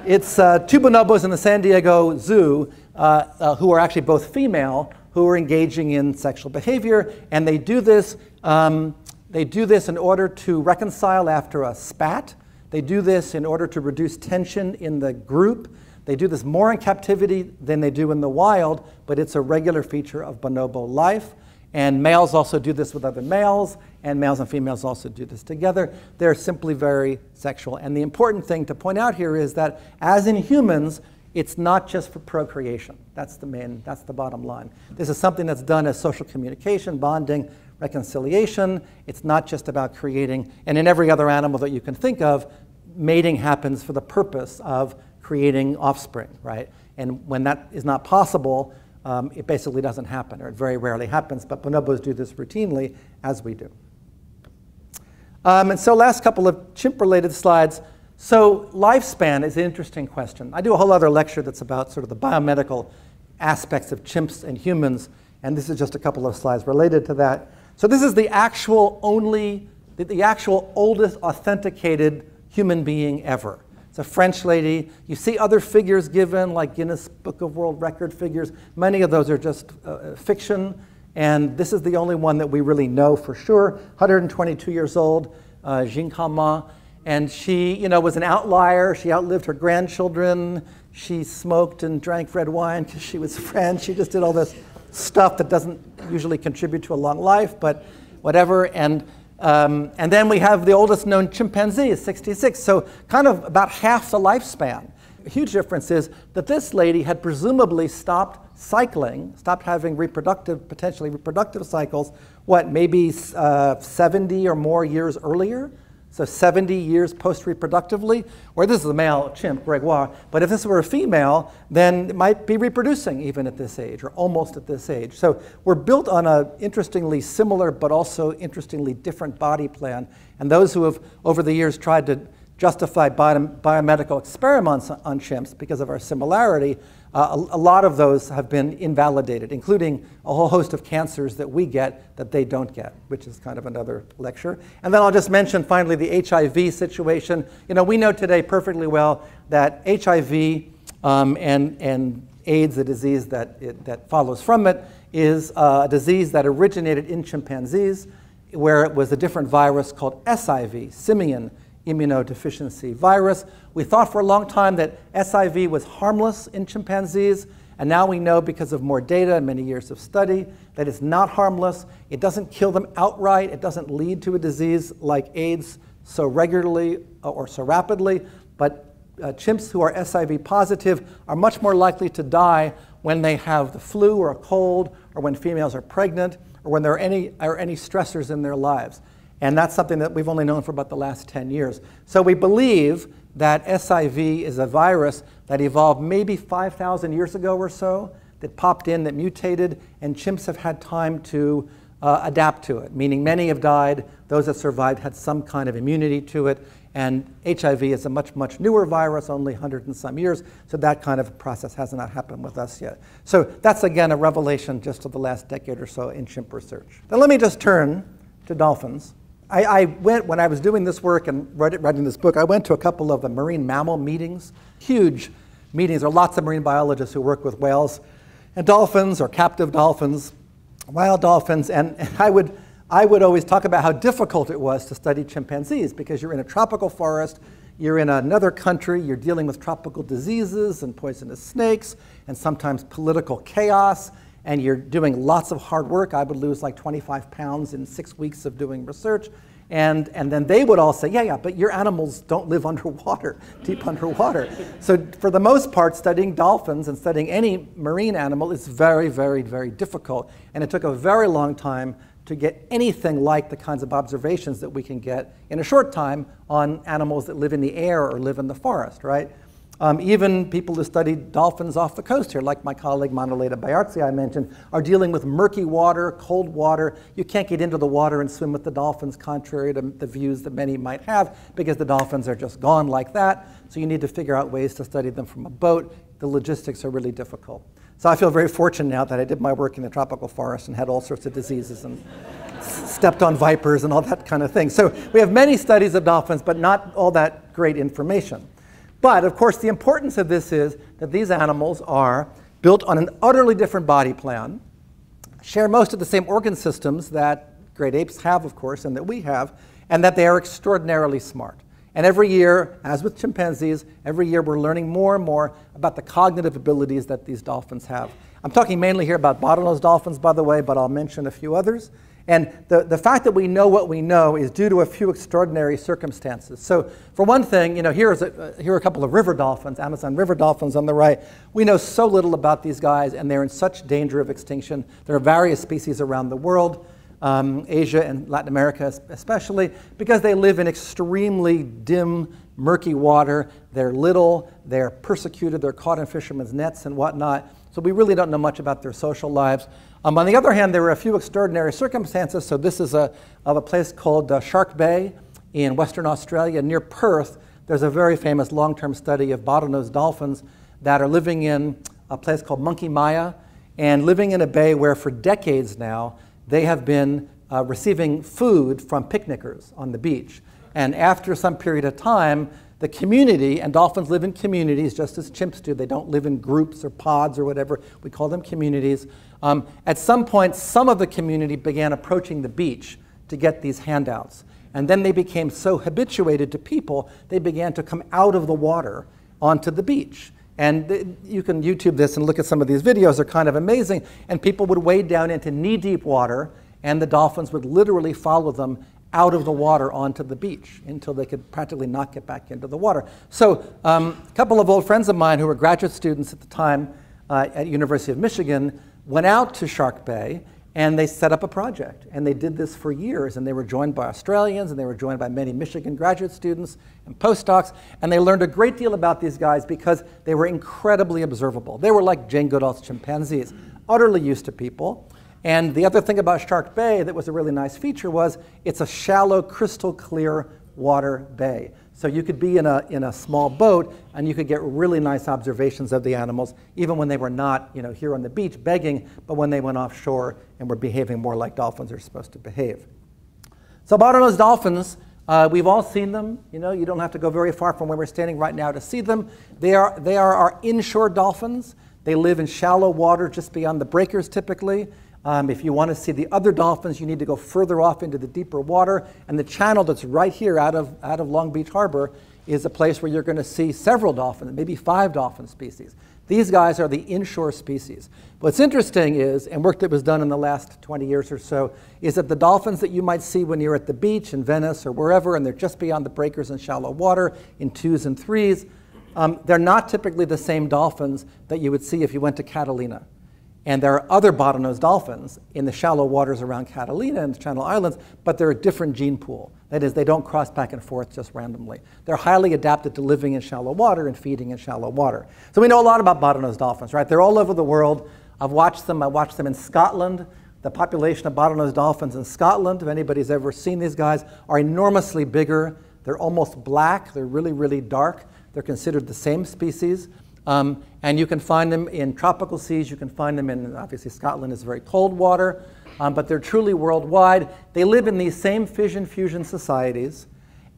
it's uh, two bonobos in the San Diego Zoo uh, uh, who are actually both female who are engaging in sexual behavior. And they do this, um, they do this in order to reconcile after a spat. They do this in order to reduce tension in the group. They do this more in captivity than they do in the wild, but it's a regular feature of bonobo life. And males also do this with other males, and males and females also do this together. They're simply very sexual. And the important thing to point out here is that, as in humans, it's not just for procreation. That's the main, that's the bottom line. This is something that's done as social communication, bonding, reconciliation. It's not just about creating, and in every other animal that you can think of, mating happens for the purpose of creating offspring, right? And when that is not possible, um, it basically doesn't happen, or it very rarely happens, but bonobos do this routinely, as we do. Um, and so last couple of chimp-related slides. So lifespan is an interesting question. I do a whole other lecture that's about sort of the biomedical aspects of chimps and humans, and this is just a couple of slides related to that. So this is the actual only, the, the actual oldest authenticated human being ever. It's a French lady. You see other figures given, like Guinness Book of World Record figures. Many of those are just uh, uh fiction, and this is the only one that we really know for sure. 122 years old, uh, Calment. And she, you know, was an outlier. She outlived her grandchildren. She smoked and drank red wine because she was [LAUGHS] French. She just did all this stuff that doesn't usually contribute to a long life, but whatever. And um, and then we have the oldest known chimpanzee is 66, so kind of about half the lifespan. A huge difference is that this lady had presumably stopped cycling, stopped having reproductive, potentially reproductive cycles, what, maybe uh, 70 or more years earlier? So 70 years post-reproductively, or this is a male chimp, Gregoire, but if this were a female, then it might be reproducing even at this age, or almost at this age. So we're built on an interestingly similar, but also interestingly different body plan. And those who have, over the years, tried to justify biomedical experiments on chimps because of our similarity uh, a, a, lot of those have been invalidated, including a whole host of cancers that we get that they don't get, which is kind of another lecture. And then I'll just mention finally the HIV situation. You know, we know today perfectly well that HIV um, and, and AIDS, the disease that, it, that follows from it, is uh, a disease that originated in chimpanzees, where it was a different virus called SIV, simian immunodeficiency virus. We thought for a long time that SIV was harmless in chimpanzees, and now we know because of more data and many years of study that it's not harmless. It doesn't kill them outright. It doesn't lead to a disease like AIDS so regularly uh, or so rapidly, but uh, chimps who are SIV positive are much more likely to die when they have the flu or a cold or when females are pregnant or when there are any, are any stressors in their lives. And that's something that we've only known for about the last 10 years. So we believe that SIV is a virus that evolved maybe 5,000 years ago or so, that popped in, that mutated, and chimps have had time to uh, adapt to it, meaning many have died. Those that survived had some kind of immunity to it. And HIV is a much, much newer virus, only 100 and some years, so that kind of process has not happened with us yet. So that's, again, a revelation just of the last decade or so in chimp research. Then let me just turn to dolphins. I, I, went, when I was doing this work and writing this book, I went to a couple of the marine mammal meetings, huge meetings. There are lots of marine biologists who work with whales and dolphins or captive dolphins, wild dolphins, and, [LAUGHS] and I, would, I would always talk about how difficult it was to study chimpanzees because you're in a tropical forest, you're in another country, you're dealing with tropical diseases and poisonous snakes and sometimes political chaos and you're doing lots of hard work. I would lose like 25 pounds in six weeks of doing research. And, and then they would all say, yeah, yeah, but your animals don't live [LAUGHS] underwater, deep underwater. So for the most part, studying dolphins and studying any marine animal is very, very, very difficult. And it took a very long time to get anything like the kinds of observations that we can get in a short time on animals that live in the air or live in the forest, right? Um, even people who study dolphins off the coast here, like my colleague Maddalena Bearzi I mentioned, are dealing with murky water, cold water. You can't get into the water and swim with the dolphins, contrary to the views that many might have, because the dolphins are just gone like that. So you need to figure out ways to study them from a boat. The logistics are really difficult. So I feel very fortunate now that I did my work in the tropical forest and had all sorts of diseases and stepped on vipers and all that kind of thing. So we have many studies of dolphins, but not all that great information. But of course, the importance of this is that these animals are built on an utterly different body plan, share most of the same organ systems that great apes have, of course, and that we have, and that they are extraordinarily smart. And every year, as with chimpanzees, every year we're learning more and more about the cognitive abilities that these dolphins have. I'm talking mainly here about bottlenose dolphins, by the way, but I'll mention a few others. And the, the fact that we know what we know is due to a few extraordinary circumstances. So, for one thing, you know, here's a, here are a couple of river dolphins, Amazon river dolphins on the right. We know so little about these guys, and they're in such danger of extinction. There are various species around the world, um, Asia and Latin America especially, because they live in extremely dim, murky water. They're little, they're persecuted, they're caught in fishermen's nets and whatnot. So, we really don't know much about their social lives. Um, on the other hand, there were a few extraordinary circumstances. So this is a, of a place called uh, Shark Bay in Western Australia near Perth. There's a very famous long-term study of bottlenose dolphins that are living in a place called Monkey Mia and living in a bay where for decades now they have been uh, receiving food from picnickers on the beach. And after some period of time, the community, and dolphins live in communities just as chimps do. They don't live in groups or pods or whatever. We call them communities. Um, at some point, some of the community began approaching the beach to get these handouts. And then they became so habituated to people, they began to come out of the water onto the beach. And you can YouTube this and look at some of these videos, they're kind of amazing. And people would wade down into knee deep water, and the dolphins would literally follow them out of the water onto the beach until they could practically not get back into the water. So, um, a couple of old friends of mine who were graduate students at the time uh, at University of Michigan went out to Shark Bay and they set up a project. And they did this for years. And they were joined by Australians and they were joined by many Michigan graduate students and postdocs. And they learned a great deal about these guys because they were incredibly observable. They were like Jane Goodall's chimpanzees, utterly used to people. And the other thing about Shark Bay that was a really nice feature was it's a shallow, crystal clear water bay. So you could be in a, in a small boat and you could get really nice observations of the animals, even when they were not you know, here on the beach begging, but when they went offshore and were behaving more like dolphins are supposed to behave. So bottlenose dolphins, uh, we've all seen them. You know, you don't have to go very far from where we're standing right now to see them. They are, they are our inshore dolphins. They live in shallow water just beyond the breakers typically. Um, if you want to see the other dolphins, you need to go further off into the deeper water. And the channel that's right here out of, out of Long Beach Harbor is a place where you're going to see several dolphins, maybe five dolphin species. These guys are the inshore species. What's interesting is, and work that was done in the last 20 years or so, is that the dolphins that you might see when you're at the beach in Venice or wherever, and they're just beyond the breakers in shallow water in twos and threes, um, they're not typically the same dolphins that you would see if you went to Catalina. And there are other bottlenose dolphins in the shallow waters around Catalina and the Channel Islands, but they're a different gene pool. That is, they don't cross back and forth just randomly. They're highly adapted to living in shallow water and feeding in shallow water. So we know a lot about bottlenose dolphins, right? They're all over the world. I've watched them. I watched them in Scotland. The population of bottlenose dolphins in Scotland, if anybody's ever seen these guys, are enormously bigger. They're almost black. They're really, really dark. They're considered the same species. Um, and you can find them in tropical seas. You can find them in, obviously, Scotland is very cold water, um, but they're truly worldwide. They live in these same fission fusion societies,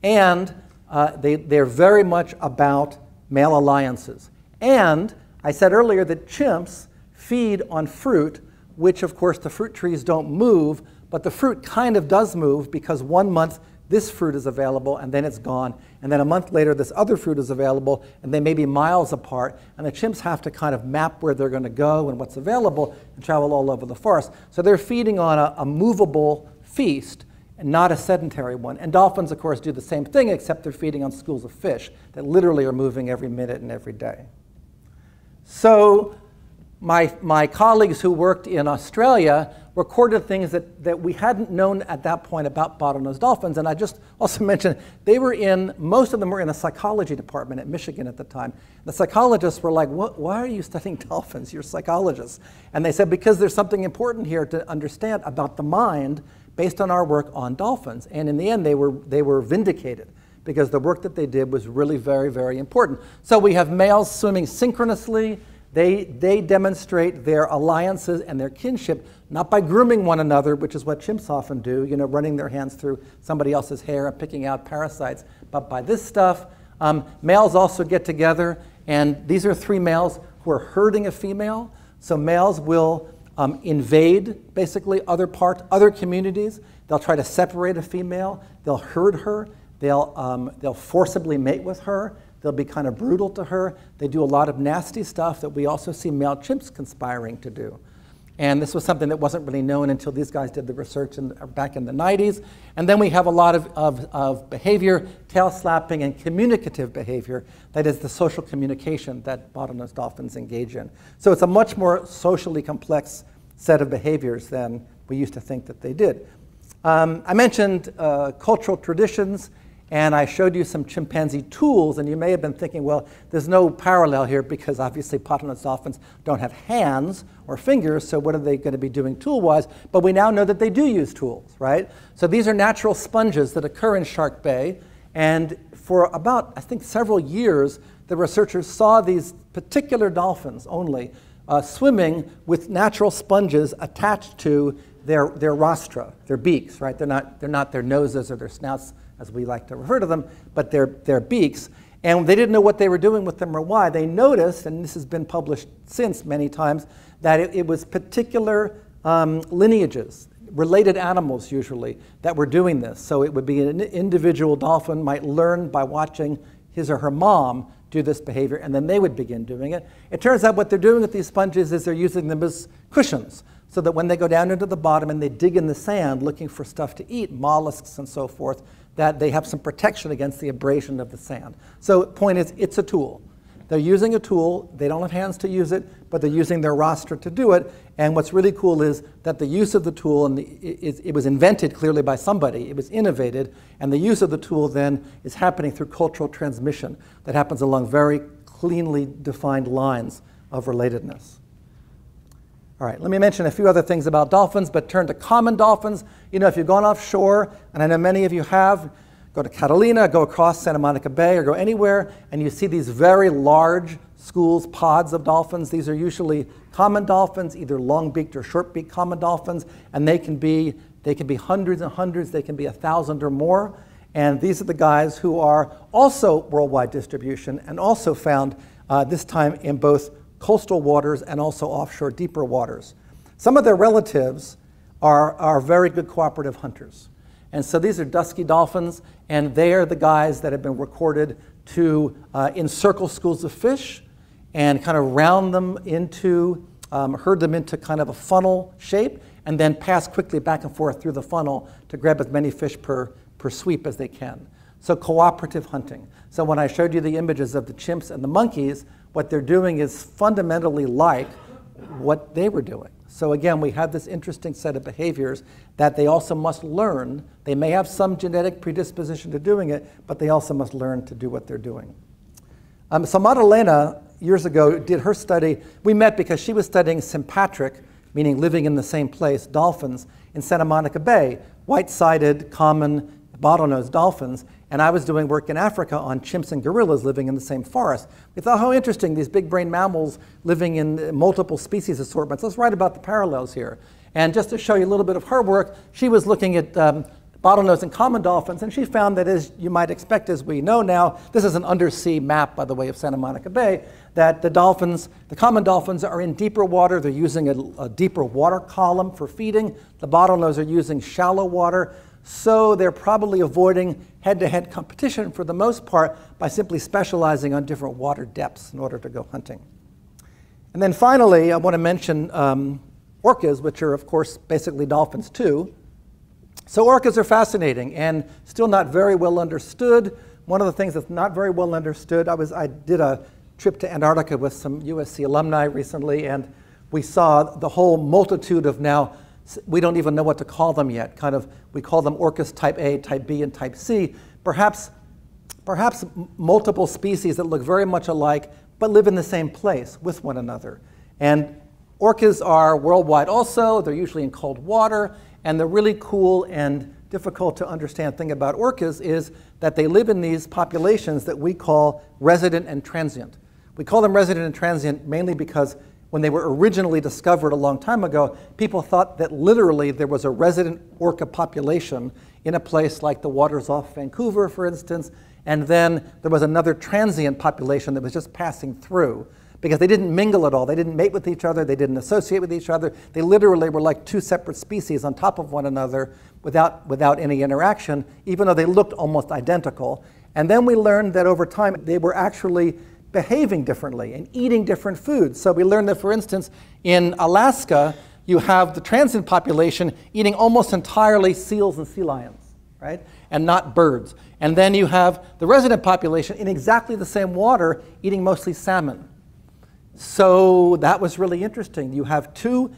and uh, they, they're very much about male alliances. And I said earlier that chimps feed on fruit, which, of course, the fruit trees don't move, but the fruit kind of does move because one month this fruit is available and then it's gone. And then a month later, this other fruit is available and they may be miles apart. And the chimps have to kind of map where they're going to go and what's available and travel all over the forest. So they're feeding on a, a movable feast and not a sedentary one. And dolphins, of course, do the same thing, except they're feeding on schools of fish that literally are moving every minute and every day. So my, my colleagues who worked in Australia recorded things that, that we hadn't known at that point about bottlenose dolphins. And I just also [LAUGHS] mentioned they were in, most of them were in a psychology department at Michigan at the time. The psychologists were like, why are you studying [LAUGHS] dolphins? You're psychologists. And they said, because there's something important here to understand about the mind based on our work on dolphins. And in the end, they were, they were vindicated because the work that they did was really very, very important. So we have males swimming synchronously. They, they demonstrate their alliances and their kinship not by grooming one another, which is what chimps often do, you know, running their hands through somebody else's hair and picking out parasites, but by this stuff. Um, males also get together, and these are three males who are herding a female. So males will um, invade basically other parts, other communities. They'll try to separate a female. They'll herd her. They'll, um, they'll forcibly mate with her. They'll be kind of brutal to her. They do a lot of nasty stuff that we also see male chimps conspiring to do. And this was something that wasn't really known until these guys did the research in, back in the 90s. And then we have a lot of, of, of, behavior, tail slapping, and communicative behavior. That is the social communication that bottlenose dolphins engage in. So it's a much more socially complex set of behaviors than we used to think that they did. Um, I mentioned uh, cultural traditions and I showed you some chimpanzee tools, and you may have been thinking, well, there's no parallel here because obviously bottlenose dolphins don't have hands or fingers, so what are they going to be doing tool-wise? But we now know that they do use tools, right? So these are natural sponges that occur in Shark Bay, and for about, I think, several years, the researchers saw these particular dolphins only uh, swimming with natural sponges attached to their, their rostra, their beaks, right? They're not, they're not their noses or their snouts as we like to refer to them, but their, their beaks. And they didn't know what they were doing with them or why. They noticed, and this has been published since many times, that it, it was particular um, lineages, related animals usually, that were doing this. So it would be an individual dolphin might learn by watching his or her mom do this behavior, and then they would begin doing it. It turns out what they're doing with these sponges is they're using them as cushions so that when they go down into the bottom and they dig in the sand looking for stuff to eat, mollusks and so forth, that they have some protection against the abrasion of the sand. So point is, it's a tool. They're using a tool. They don't have hands to use it, but they're using their rostra to do it. And what's really cool is that the use of the tool, and the, it, it, was invented clearly by somebody, it was innovated, and the use of the tool then is happening through cultural transmission that happens along very cleanly defined lines of relatedness. All right, let me mention a few other things about dolphins, but turn to common dolphins. You know, if you've gone offshore, and I know many of you have, go to Catalina, go across Santa Monica Bay, or go anywhere, and you see these very large schools, pods of dolphins. These are usually common dolphins, either long-beaked or short-beaked common dolphins, and they can be they can be hundreds and hundreds, they can be a thousand or more. And these are the guys who are also worldwide distribution and also found uh, this time in both coastal waters and also offshore deeper waters. Some of their relatives are, are very good cooperative hunters. And so these are dusky dolphins, and they are the guys that have been recorded to uh, encircle schools of fish and kind of round them into, um, herd them into kind of a funnel shape, and then pass quickly back and forth through the funnel to grab as many fish per, per sweep as they can. So cooperative hunting. So when I showed you the images of the chimps and the monkeys, what they're doing is fundamentally like what they were doing. So again, we have this interesting set of behaviors that they also must learn. They may have some genetic predisposition to doing it, but they also must learn to do what they're doing. Um, so Maddalena, years ago, did her study. We met because she was studying sympatric, meaning living in the same place, dolphins in Santa Monica Bay, white-sided, common bottlenose dolphins and I was doing work in Africa on chimps and gorillas living in the same forest. We thought, how interesting, these big brain mammals living in multiple species assortments. Let's write about the parallels here. And just to show you a little bit of her work, she was looking at um, bottlenose and common dolphins, and she found that, as you might expect, as we know now, this is an undersea map, by the way, of Santa Monica Bay, that the dolphins, the common dolphins, are in deeper water. They're using a, a deeper water column for feeding. The bottlenose are using shallow water. So they're probably avoiding head-to-head competition for the most part by simply specializing on different water depths in order to go hunting. And then finally, I want to mention um, orcas, which are, of course, basically dolphins too. So orcas are fascinating and still not very well understood. One of the things that's not very well understood, I, was, I did a trip to Antarctica with some USC alumni recently, and we saw the whole multitude of now we don't even know what to call them yet. Kind of, we call them orcas type A, type B, and type C. Perhaps, perhaps multiple species that look very much alike, but live in the same place with one another. And orcas are worldwide also. They're usually in cold water, and the really cool and difficult to understand thing about orcas is that they live in these populations that we call resident and transient. We call them resident and transient mainly because when they were originally discovered a long time ago, people thought that literally there was a resident orca population in a place like the waters off Vancouver, for instance, and then there was another transient population that was just passing through because they didn't mingle at all. They didn't mate with each other. They didn't associate with each other. They literally were like two separate species on top of one another without, without any interaction, even though they looked almost identical. And then we learned that over time they were actually behaving differently and eating different foods. So we learned that, for instance, in Alaska, you have the transient population eating almost entirely seals and sea lions, right? And not birds. And then you have the resident population in exactly the same water eating mostly salmon. So that was really interesting. You have two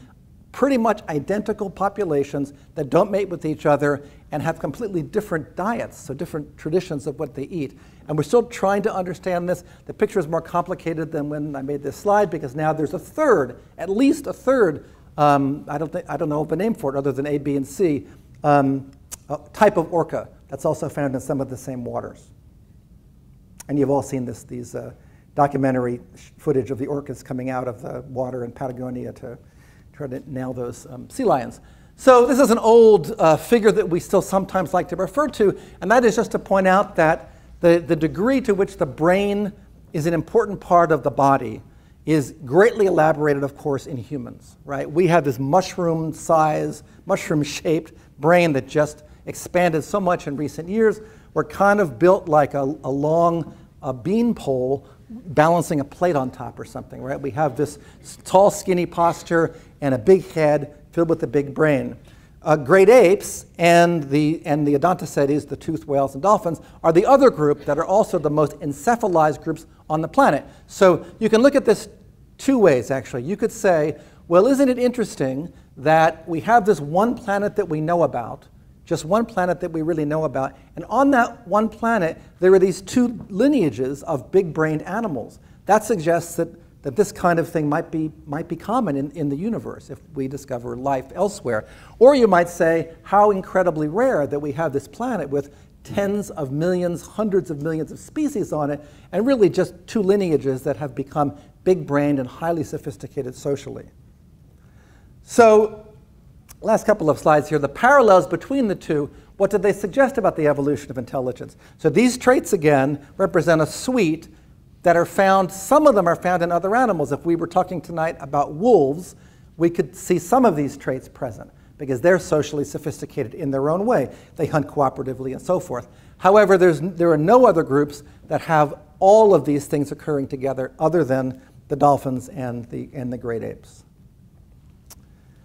pretty much identical populations that don't mate with each other and have completely different diets, so different traditions of what they eat. And we're still trying to understand this. The picture is more complicated than when I made this slide because now there's a third, at least a third, um, I, don't I don't know of a name for it other than A, B, and C, um, type of orca that's also found in some of the same waters. And you've all seen this, these uh, documentary footage of the orcas coming out of the water in Patagonia to try to nail those um, sea lions. So this is an old uh, figure that we still sometimes like to refer to, and that is just to point out that the, the degree to which the brain is an important part of the body is greatly elaborated, of course, in humans, right? We have this mushroom size, mushroom shaped brain that just expanded so much in recent years. We're kind of built like a, a long a bean pole balancing a plate on top or something, right? We have this tall, skinny posture and a big head filled with a big brain. Uh, great apes and the, and the odontocetes, the toothed whales and dolphins, are the other group that are also the most encephalized groups on the planet. So you can look at this two ways, actually. You could say, well, isn't it interesting that we have this one planet that we know about, just one planet that we really know about, and on that one planet, there are these two lineages of big brained animals. That suggests that that this kind of thing might be, might be common in, in the universe if we discover life elsewhere. Or you might say, how incredibly rare that we have this planet with tens of millions, hundreds of millions of species on it, and really just two lineages that have become big brained and highly sophisticated socially. So, last couple of slides here the parallels between the two. What did they suggest about the evolution of intelligence? So, these traits again represent a suite that are found, some of them are found in other animals. If we were talking tonight about wolves, we could see some of these traits present because they're socially sophisticated in their own way. They hunt cooperatively and so forth. However, there are no other groups that have all of these things occurring together other than the dolphins and the, and the great apes.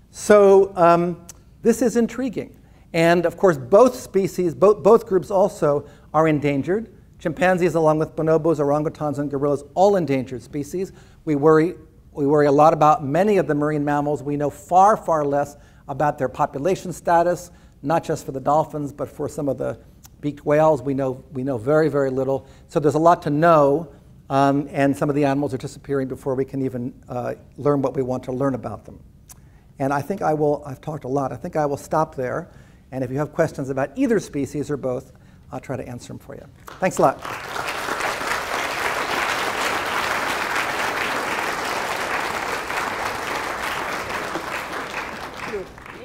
So um, this is intriguing. And of course, both species, both, both groups also are endangered. Chimpanzees, along with bonobos, orangutans, and gorillas, all endangered species. We worry, we worry a lot about many of the marine mammals. We know far, far less about their population status, not just for the dolphins, but for some of the beaked whales. We know, we know very, very little. So there's a lot to know, um, and some of the animals are disappearing before we can even uh, learn what we want to learn about them. And I think I will, I've talked a lot, I think I will stop there. And if you have questions about either species or both, I'll try to answer them for you. Thanks a lot.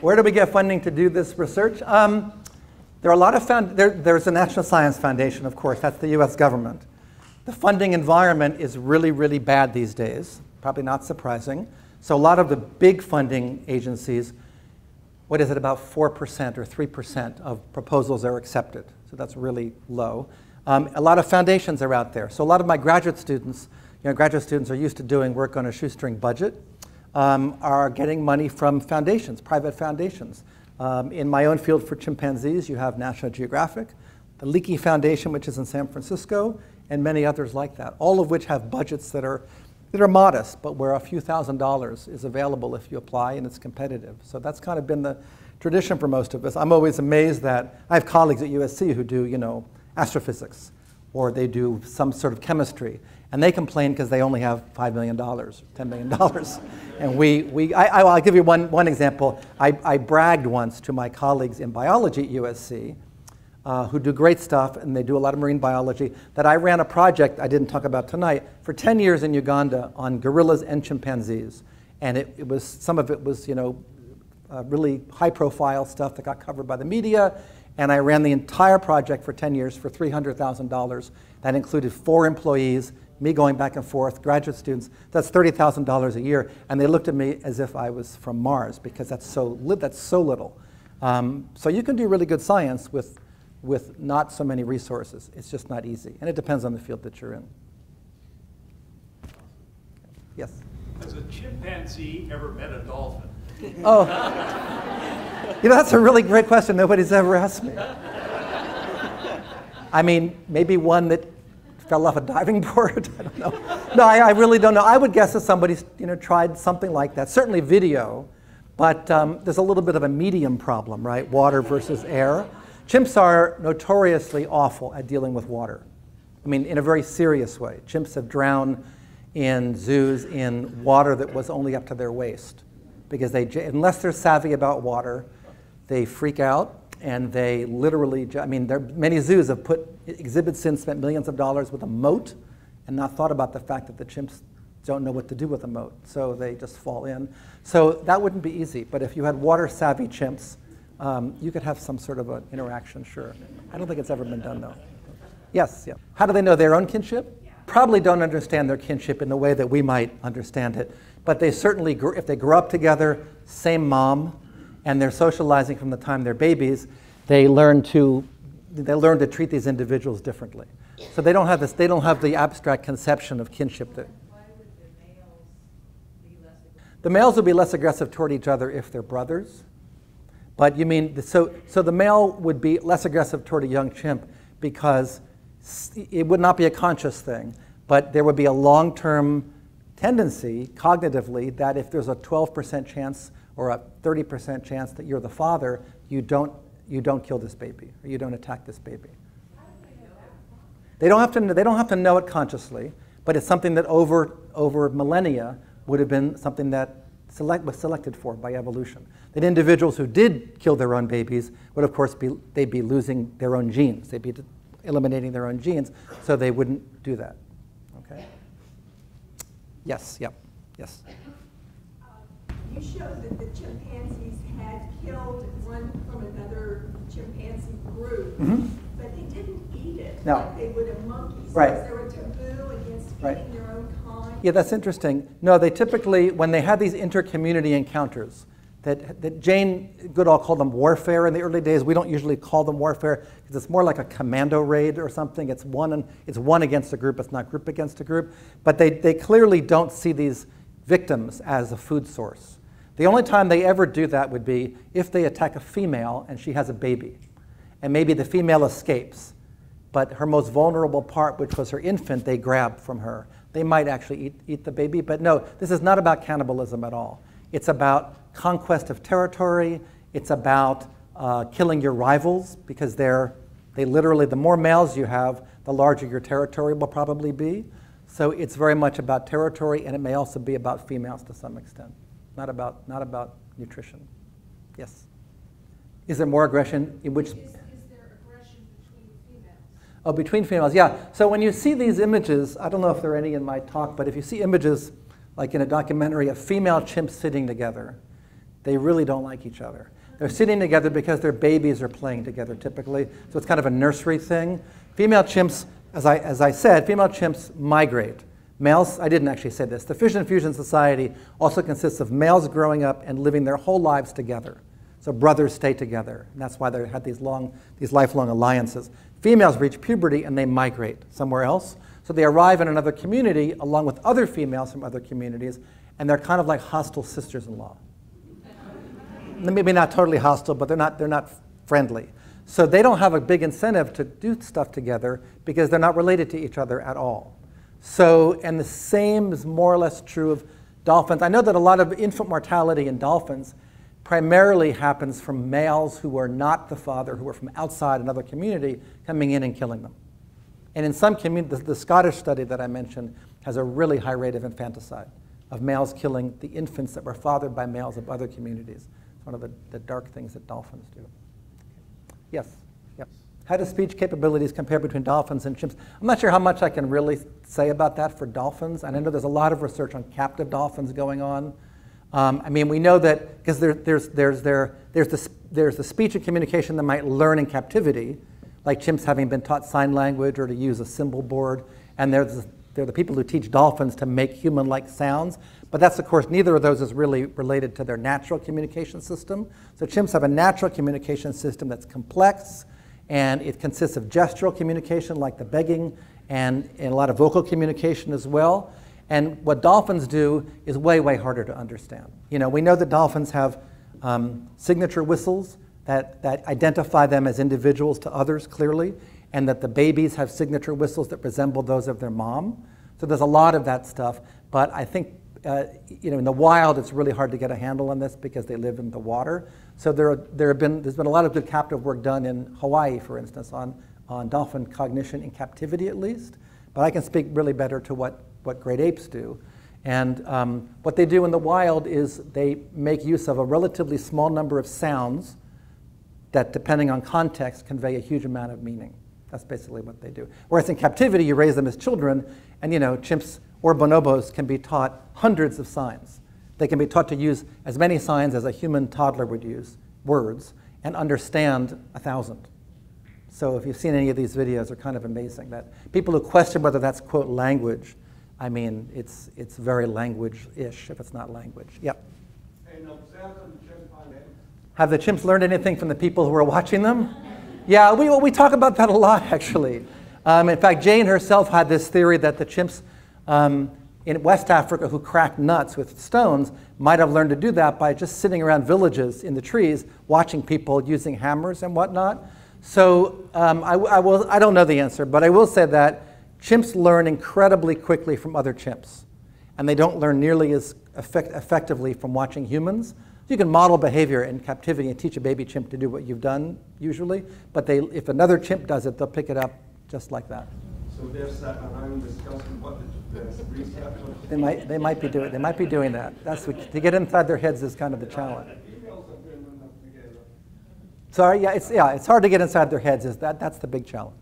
Where do we get funding to do this research? Um, there are a lot of found, there, there's the National Science Foundation, of course, that's the US government. The funding environment is really, really bad these days, probably not surprising. So a lot of the big funding agencies, what is it, about 4% or 3% of proposals are accepted so that's really low. Um, a lot of foundations are out there. So a lot of my graduate students, you know, graduate students are used to doing work on a shoestring budget, um, are getting money from foundations, private foundations. Um, in my own field for chimpanzees, you have National Geographic, the Leakey Foundation, which is in San Francisco, and many others like that, all of which have budgets that are that are modest, but where a few thousand dollars is available if you apply and it's competitive. So that's kind of been the tradition for most of us. I'm always amazed that I have colleagues at USC who do, you know, astrophysics or they do some sort of chemistry. And they complain because they only have $5 million, $10 million. [LAUGHS] and we, we I, will give you one, one example. I, I bragged once to my colleagues in biology at USC uh, who do great stuff and they do a lot of marine biology, that I ran a project I didn't talk about tonight for 10 years in Uganda on gorillas and chimpanzees. And it, it was, some of it was, you know, uh, really high profile stuff that got covered by the media. And I ran the entire project for 10 years for $300,000. That included four employees, me going back and forth, graduate students. That's $30,000 a year. And they looked at me as if I was from Mars because that's so, that's so little. Um, so you can do really good science with with not so many resources. It's just not easy. And it depends on the field that you're in. Yes? Has a chimpanzee ever met a dolphin? Oh, you know, that's a really great question. Nobody's ever asked me. I mean, maybe one that fell off a diving [LAUGHS] board. I don't know. No, I, I, really don't know. I would guess that somebody's you know tried something like that. Certainly video, but um, there's a little bit of a medium problem, right? Water versus air. Chimps are notoriously awful at dealing with water. I mean, in a very serious way. Chimps have drowned in zoos in water that was only up to their waist because they, unless they're savvy about water, they freak out and they literally, I mean, there, many zoos have put exhibits in, spent millions of dollars with a moat and not thought about the fact that the chimps don't know what to do with a moat, so they just fall in. So that wouldn't be easy, but if you had water savvy chimps, um, you could have some sort of an interaction, sure. I don't think it's ever been done, though. Yes, yeah. How do they know their own kinship? Probably don't understand their kinship in the way that we might understand it. But they certainly, if they grow up together, same mom, and they're socializing from the time they're babies, they learn to, they learn to treat these individuals differently. So they don't have this, they don't have the abstract conception of kinship that. The males will be less aggressive toward each other if they're brothers. But you mean, so, so the male would be less aggressive toward a young chimp because it would not be a conscious thing, but there would be a long term tendency cognitively that if there's a 12% chance or a 30% chance that you're the father, you don't, you don't kill this baby or you don't attack this baby. They don't, have to, they don't have to know it consciously, but it's something that over, over millennia would have been something that select, was selected for by evolution. That individuals who did kill their own babies would, of course, be, they'd be losing their own genes. They'd be eliminating their own genes, so they wouldn't do that. Yes, yep, yes. Uh, [LAUGHS] you showed that the chimpanzees had killed one from another chimpanzee group, mm-hmm. but they didn't eat it no. like they would a monkey. So right. Is there a taboo against eating right. their own kind? Yeah, that's interesting. No, they typically, when they had these inter-community encounters, that, that Jane Goodall called them warfare in the early days. We don't usually call them warfare because it's more like a commando raid or something. It's one, it's one against a group, it's not group against a group. But they, they clearly don't see these victims as a food source. The only time they ever do that would be if they attack a female and she has a baby. And maybe the female escapes, but her most vulnerable part, which was her infant, they grab from her. They might actually eat, eat the baby, but no, this is not about cannibalism at all. It's about conquest of territory. It's about uh, killing your rivals because they're, they literally, the more males you have, the larger your territory will probably be. So it's very much about territory, and it may also be about females to some extent, not about, not about nutrition. Yes? Is there more aggression? In which? Is, is there aggression between females? Oh, between females, yeah. So when you see these images, I don't know if there are any in my talk, but if you see images like in a documentary of female chimps sitting together, they really don't like each other. They're sitting together because their babies are playing together typically, so it's kind of a nursery thing. Female chimps, as I, as I said, female chimps migrate. Males, I didn't actually say this, the Fission Fusion Society also consists of males growing up and living their whole lives together. So brothers stay together, and that's why they had these long, these lifelong alliances. Females reach puberty and they migrate somewhere else. So they arrive in another community along with other females from other communities, and they're kind of like hostile sisters-in-law maybe not totally hostile, but they're not, they're not friendly. So they don't have a big incentive to do stuff together because they're not related to each other at all. So, and the same is more or less true of dolphins. I know that a lot of infant mortality in dolphins primarily happens from males who are not the father, who are from outside another community, coming in and killing them. And in some communities, the, the Scottish study that I mentioned has a really high rate of infanticide, of males killing the infants that were fathered by males of other communities. One of the, the dark things that dolphins do. Yes, yep. How do speech capabilities compare between dolphins and chimps? I'm not sure how much I can really say about that for dolphins. And I know there's a lot of research on captive dolphins going on. Um, I mean, we know that because there, there's, there's, there, there's, the, there's the speech and communication that might learn in captivity, like chimps having been taught sign language or to use a symbol board. And there's, they're the people who teach dolphins to make human like sounds. But that's, of course, neither of those is really related to their natural communication system. So chimps have a natural communication system that's complex, and it consists of gestural communication, like the begging, and, and a lot of vocal communication as well. And what dolphins do is way, way harder to understand. You know, we know that dolphins have um, signature whistles that, that identify them as individuals to others clearly, and that the babies have signature whistles that resemble those of their mom. So there's a lot of that stuff. But I think uh, you know, in the wild, it's really hard to get a handle on this because they live in the water. So there, are, there have been, there's been a lot of good captive work done in Hawaii, for instance, on, on dolphin cognition in captivity at least. But I can speak really better to what, what great apes do. And um, what they do in the wild is they make use of a relatively small number of sounds that, depending on context, convey a huge amount of meaning. That's basically what they do. Whereas in captivity, you raise them as children, and you know, chimps or bonobos can be taught hundreds of signs. They can be taught to use as many signs as a human toddler would use, words, and understand a thousand. So if you've seen any of these videos, they're kind of amazing. That people who question whether that's quote language, I mean, it's it's very language-ish if it's not language. Yep. Have the chimps learned anything from the people who are watching them? Yeah, we, we talk about that a lot [LAUGHS] actually. Um, in fact, Jane herself had this theory that the chimps um, in West Africa who cracked nuts with stones might have learned to do that by just sitting around villages in the trees, watching people using hammers and whatnot. So um, I, I, will, I don't know the answer, but I will say that chimps learn incredibly quickly from other chimps. And they don't learn nearly as effect, effectively from watching humans. You can model behavior in captivity and teach a baby chimp to do what you've done usually, but they, if another chimp does it, they'll pick it up just like that. So they're sat around discussing what the, the research. They might, they might be doing, they might be doing that. That's what, to get inside their heads is kind of the challenge. Sorry, yeah, it's, yeah, it's hard to get inside their heads. Is that, that's the big challenge.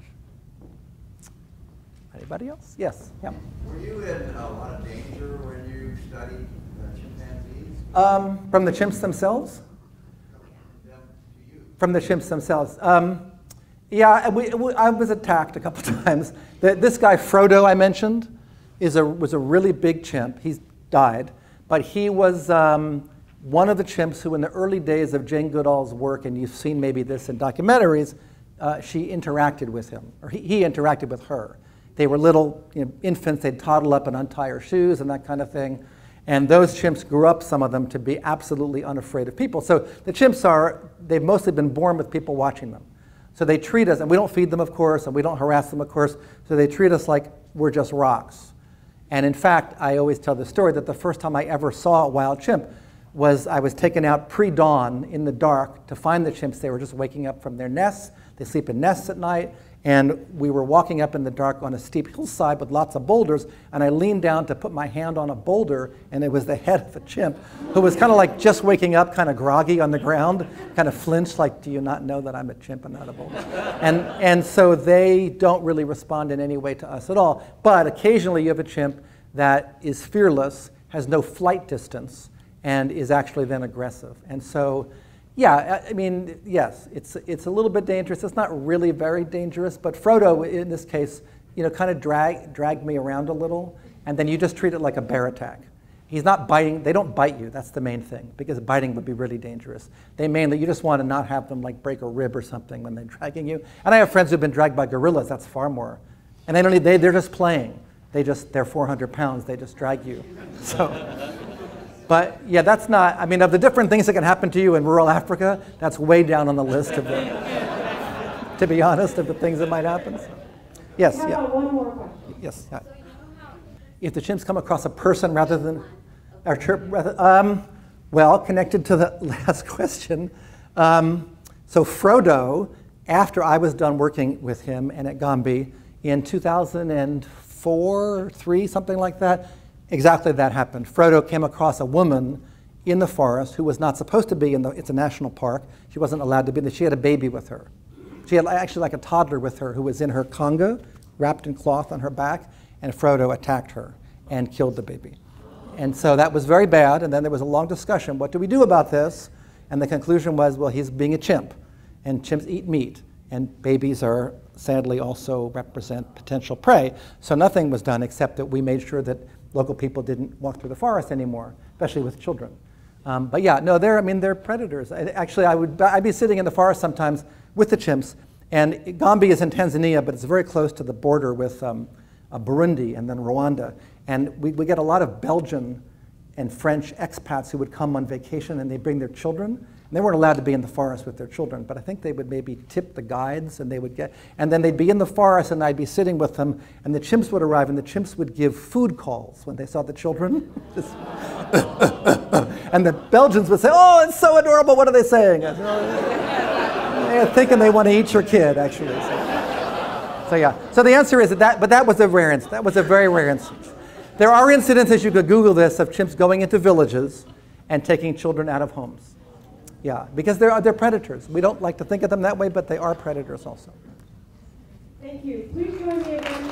Anybody else? Yes, yeah. Were you in a lot of danger when you studied uh, chimpanzees? Um, from the chimps themselves? Them to you? From the chimps themselves. Um, yeah, we, we, I was attacked a couple [LAUGHS] times. The, this guy, Frodo, I mentioned, is a, was a really big chimp. He's died. But he was um, one of the chimps who, in the early days of Jane Goodall's work, and you've seen maybe this in documentaries, uh, she interacted with him, or he, he, interacted with her. They were little you know, infants, they'd toddle up and untie her shoes and that kind of thing. And those chimps grew up, some of them, to be absolutely unafraid of people. So the chimps are, they've mostly been born with people watching them. So they treat us, and we don't feed them, of course, and we don't harass them, of course. So they treat us like we're just rocks. And in fact, I always tell the story that the first time I ever saw a wild chimp was I was taken out pre dawn in the dark to find the chimps. They were just waking up from their nests. They sleep in nests at night. And we were walking up in the dark on a steep hillside with lots of boulders, and I leaned down to put my hand on a boulder, and it was the head of a chimp who was kind of like just waking up, kind of groggy on the ground, kind of flinched, like, Do you not know that I'm a chimp and not a boulder? And, and so they don't really respond in any way to us at all. But occasionally you have a chimp that is fearless, has no flight distance, and is actually then aggressive. And so yeah, I mean, yes, it's, it's a little bit dangerous. It's not really very dangerous, but Frodo, in this case, you know, kind of drag, dragged me around a little, and then you just treat it like a bear attack. He's not biting, they don't bite you, that's the main thing, because biting would be really dangerous. They mainly, you just want to not have them like break a rib or something when they're dragging you. And I have friends who've been dragged by gorillas, that's far more. And they don't they, they're just playing. They just, they're 400 pounds, they just drag you. [LAUGHS] So. But yeah, that's not, I mean, of the different things that can happen to you in rural Africa, that's way down on the list of the, [LAUGHS] to be honest, of the things that might happen. So. Yes, yeah. one more question? Yes, yeah. So you know how if the chimps come across a person rather than, or chirp, rather, um, well, connected to the [LAUGHS] last question. Um, so Frodo, after I was done working with him and at Gombe in 2004, three, something like that, exactly that happened. Frodo came across a woman in the forest who was not supposed to be in the, it's a national park. She wasn't allowed to be there. She had a baby with her. She had actually like a toddler with her who was in her kanga, wrapped in cloth on her back, and Frodo attacked her and killed the baby. And so that was very bad, and then there was a long discussion. What do we do about this? And the conclusion was, well, he's being a chimp, and chimps eat meat, and babies are sadly also represent potential prey. So nothing was done except that we made sure that local people didn't walk through the forest anymore, especially with children. Um, but yeah, no, they're, I mean, they're predators. I, actually, I would, I'd be sitting in the forest sometimes with the chimps, and Gombe is in Tanzania, but it's very close to the border with um, uh, Burundi and then Rwanda. And we, we get a lot of Belgian and French expats who would come on vacation and they bring their children. And they weren't allowed to be in the forest with their children, but I think they would maybe tip the guides and they would get, and then they'd be in the forest and I'd be sitting with them and the chimps would arrive and the chimps would give food calls when they saw the children. [LAUGHS] and the Belgians would say, oh, it's so adorable, what are they saying? Oh, they're thinking they want to eat your kid, actually. So, so yeah, so the answer is that, that, but that was a rare instance. That was a very rare instance. There are incidences, you could Google this, of chimps going into villages and taking children out of homes. Yeah, because they're, they're predators. We don't like to think of them that way, but they are predators also. Thank you. Please join me again.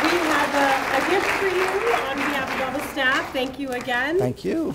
We have a, a gift for you on behalf of all the staff. Thank you again. Thank you.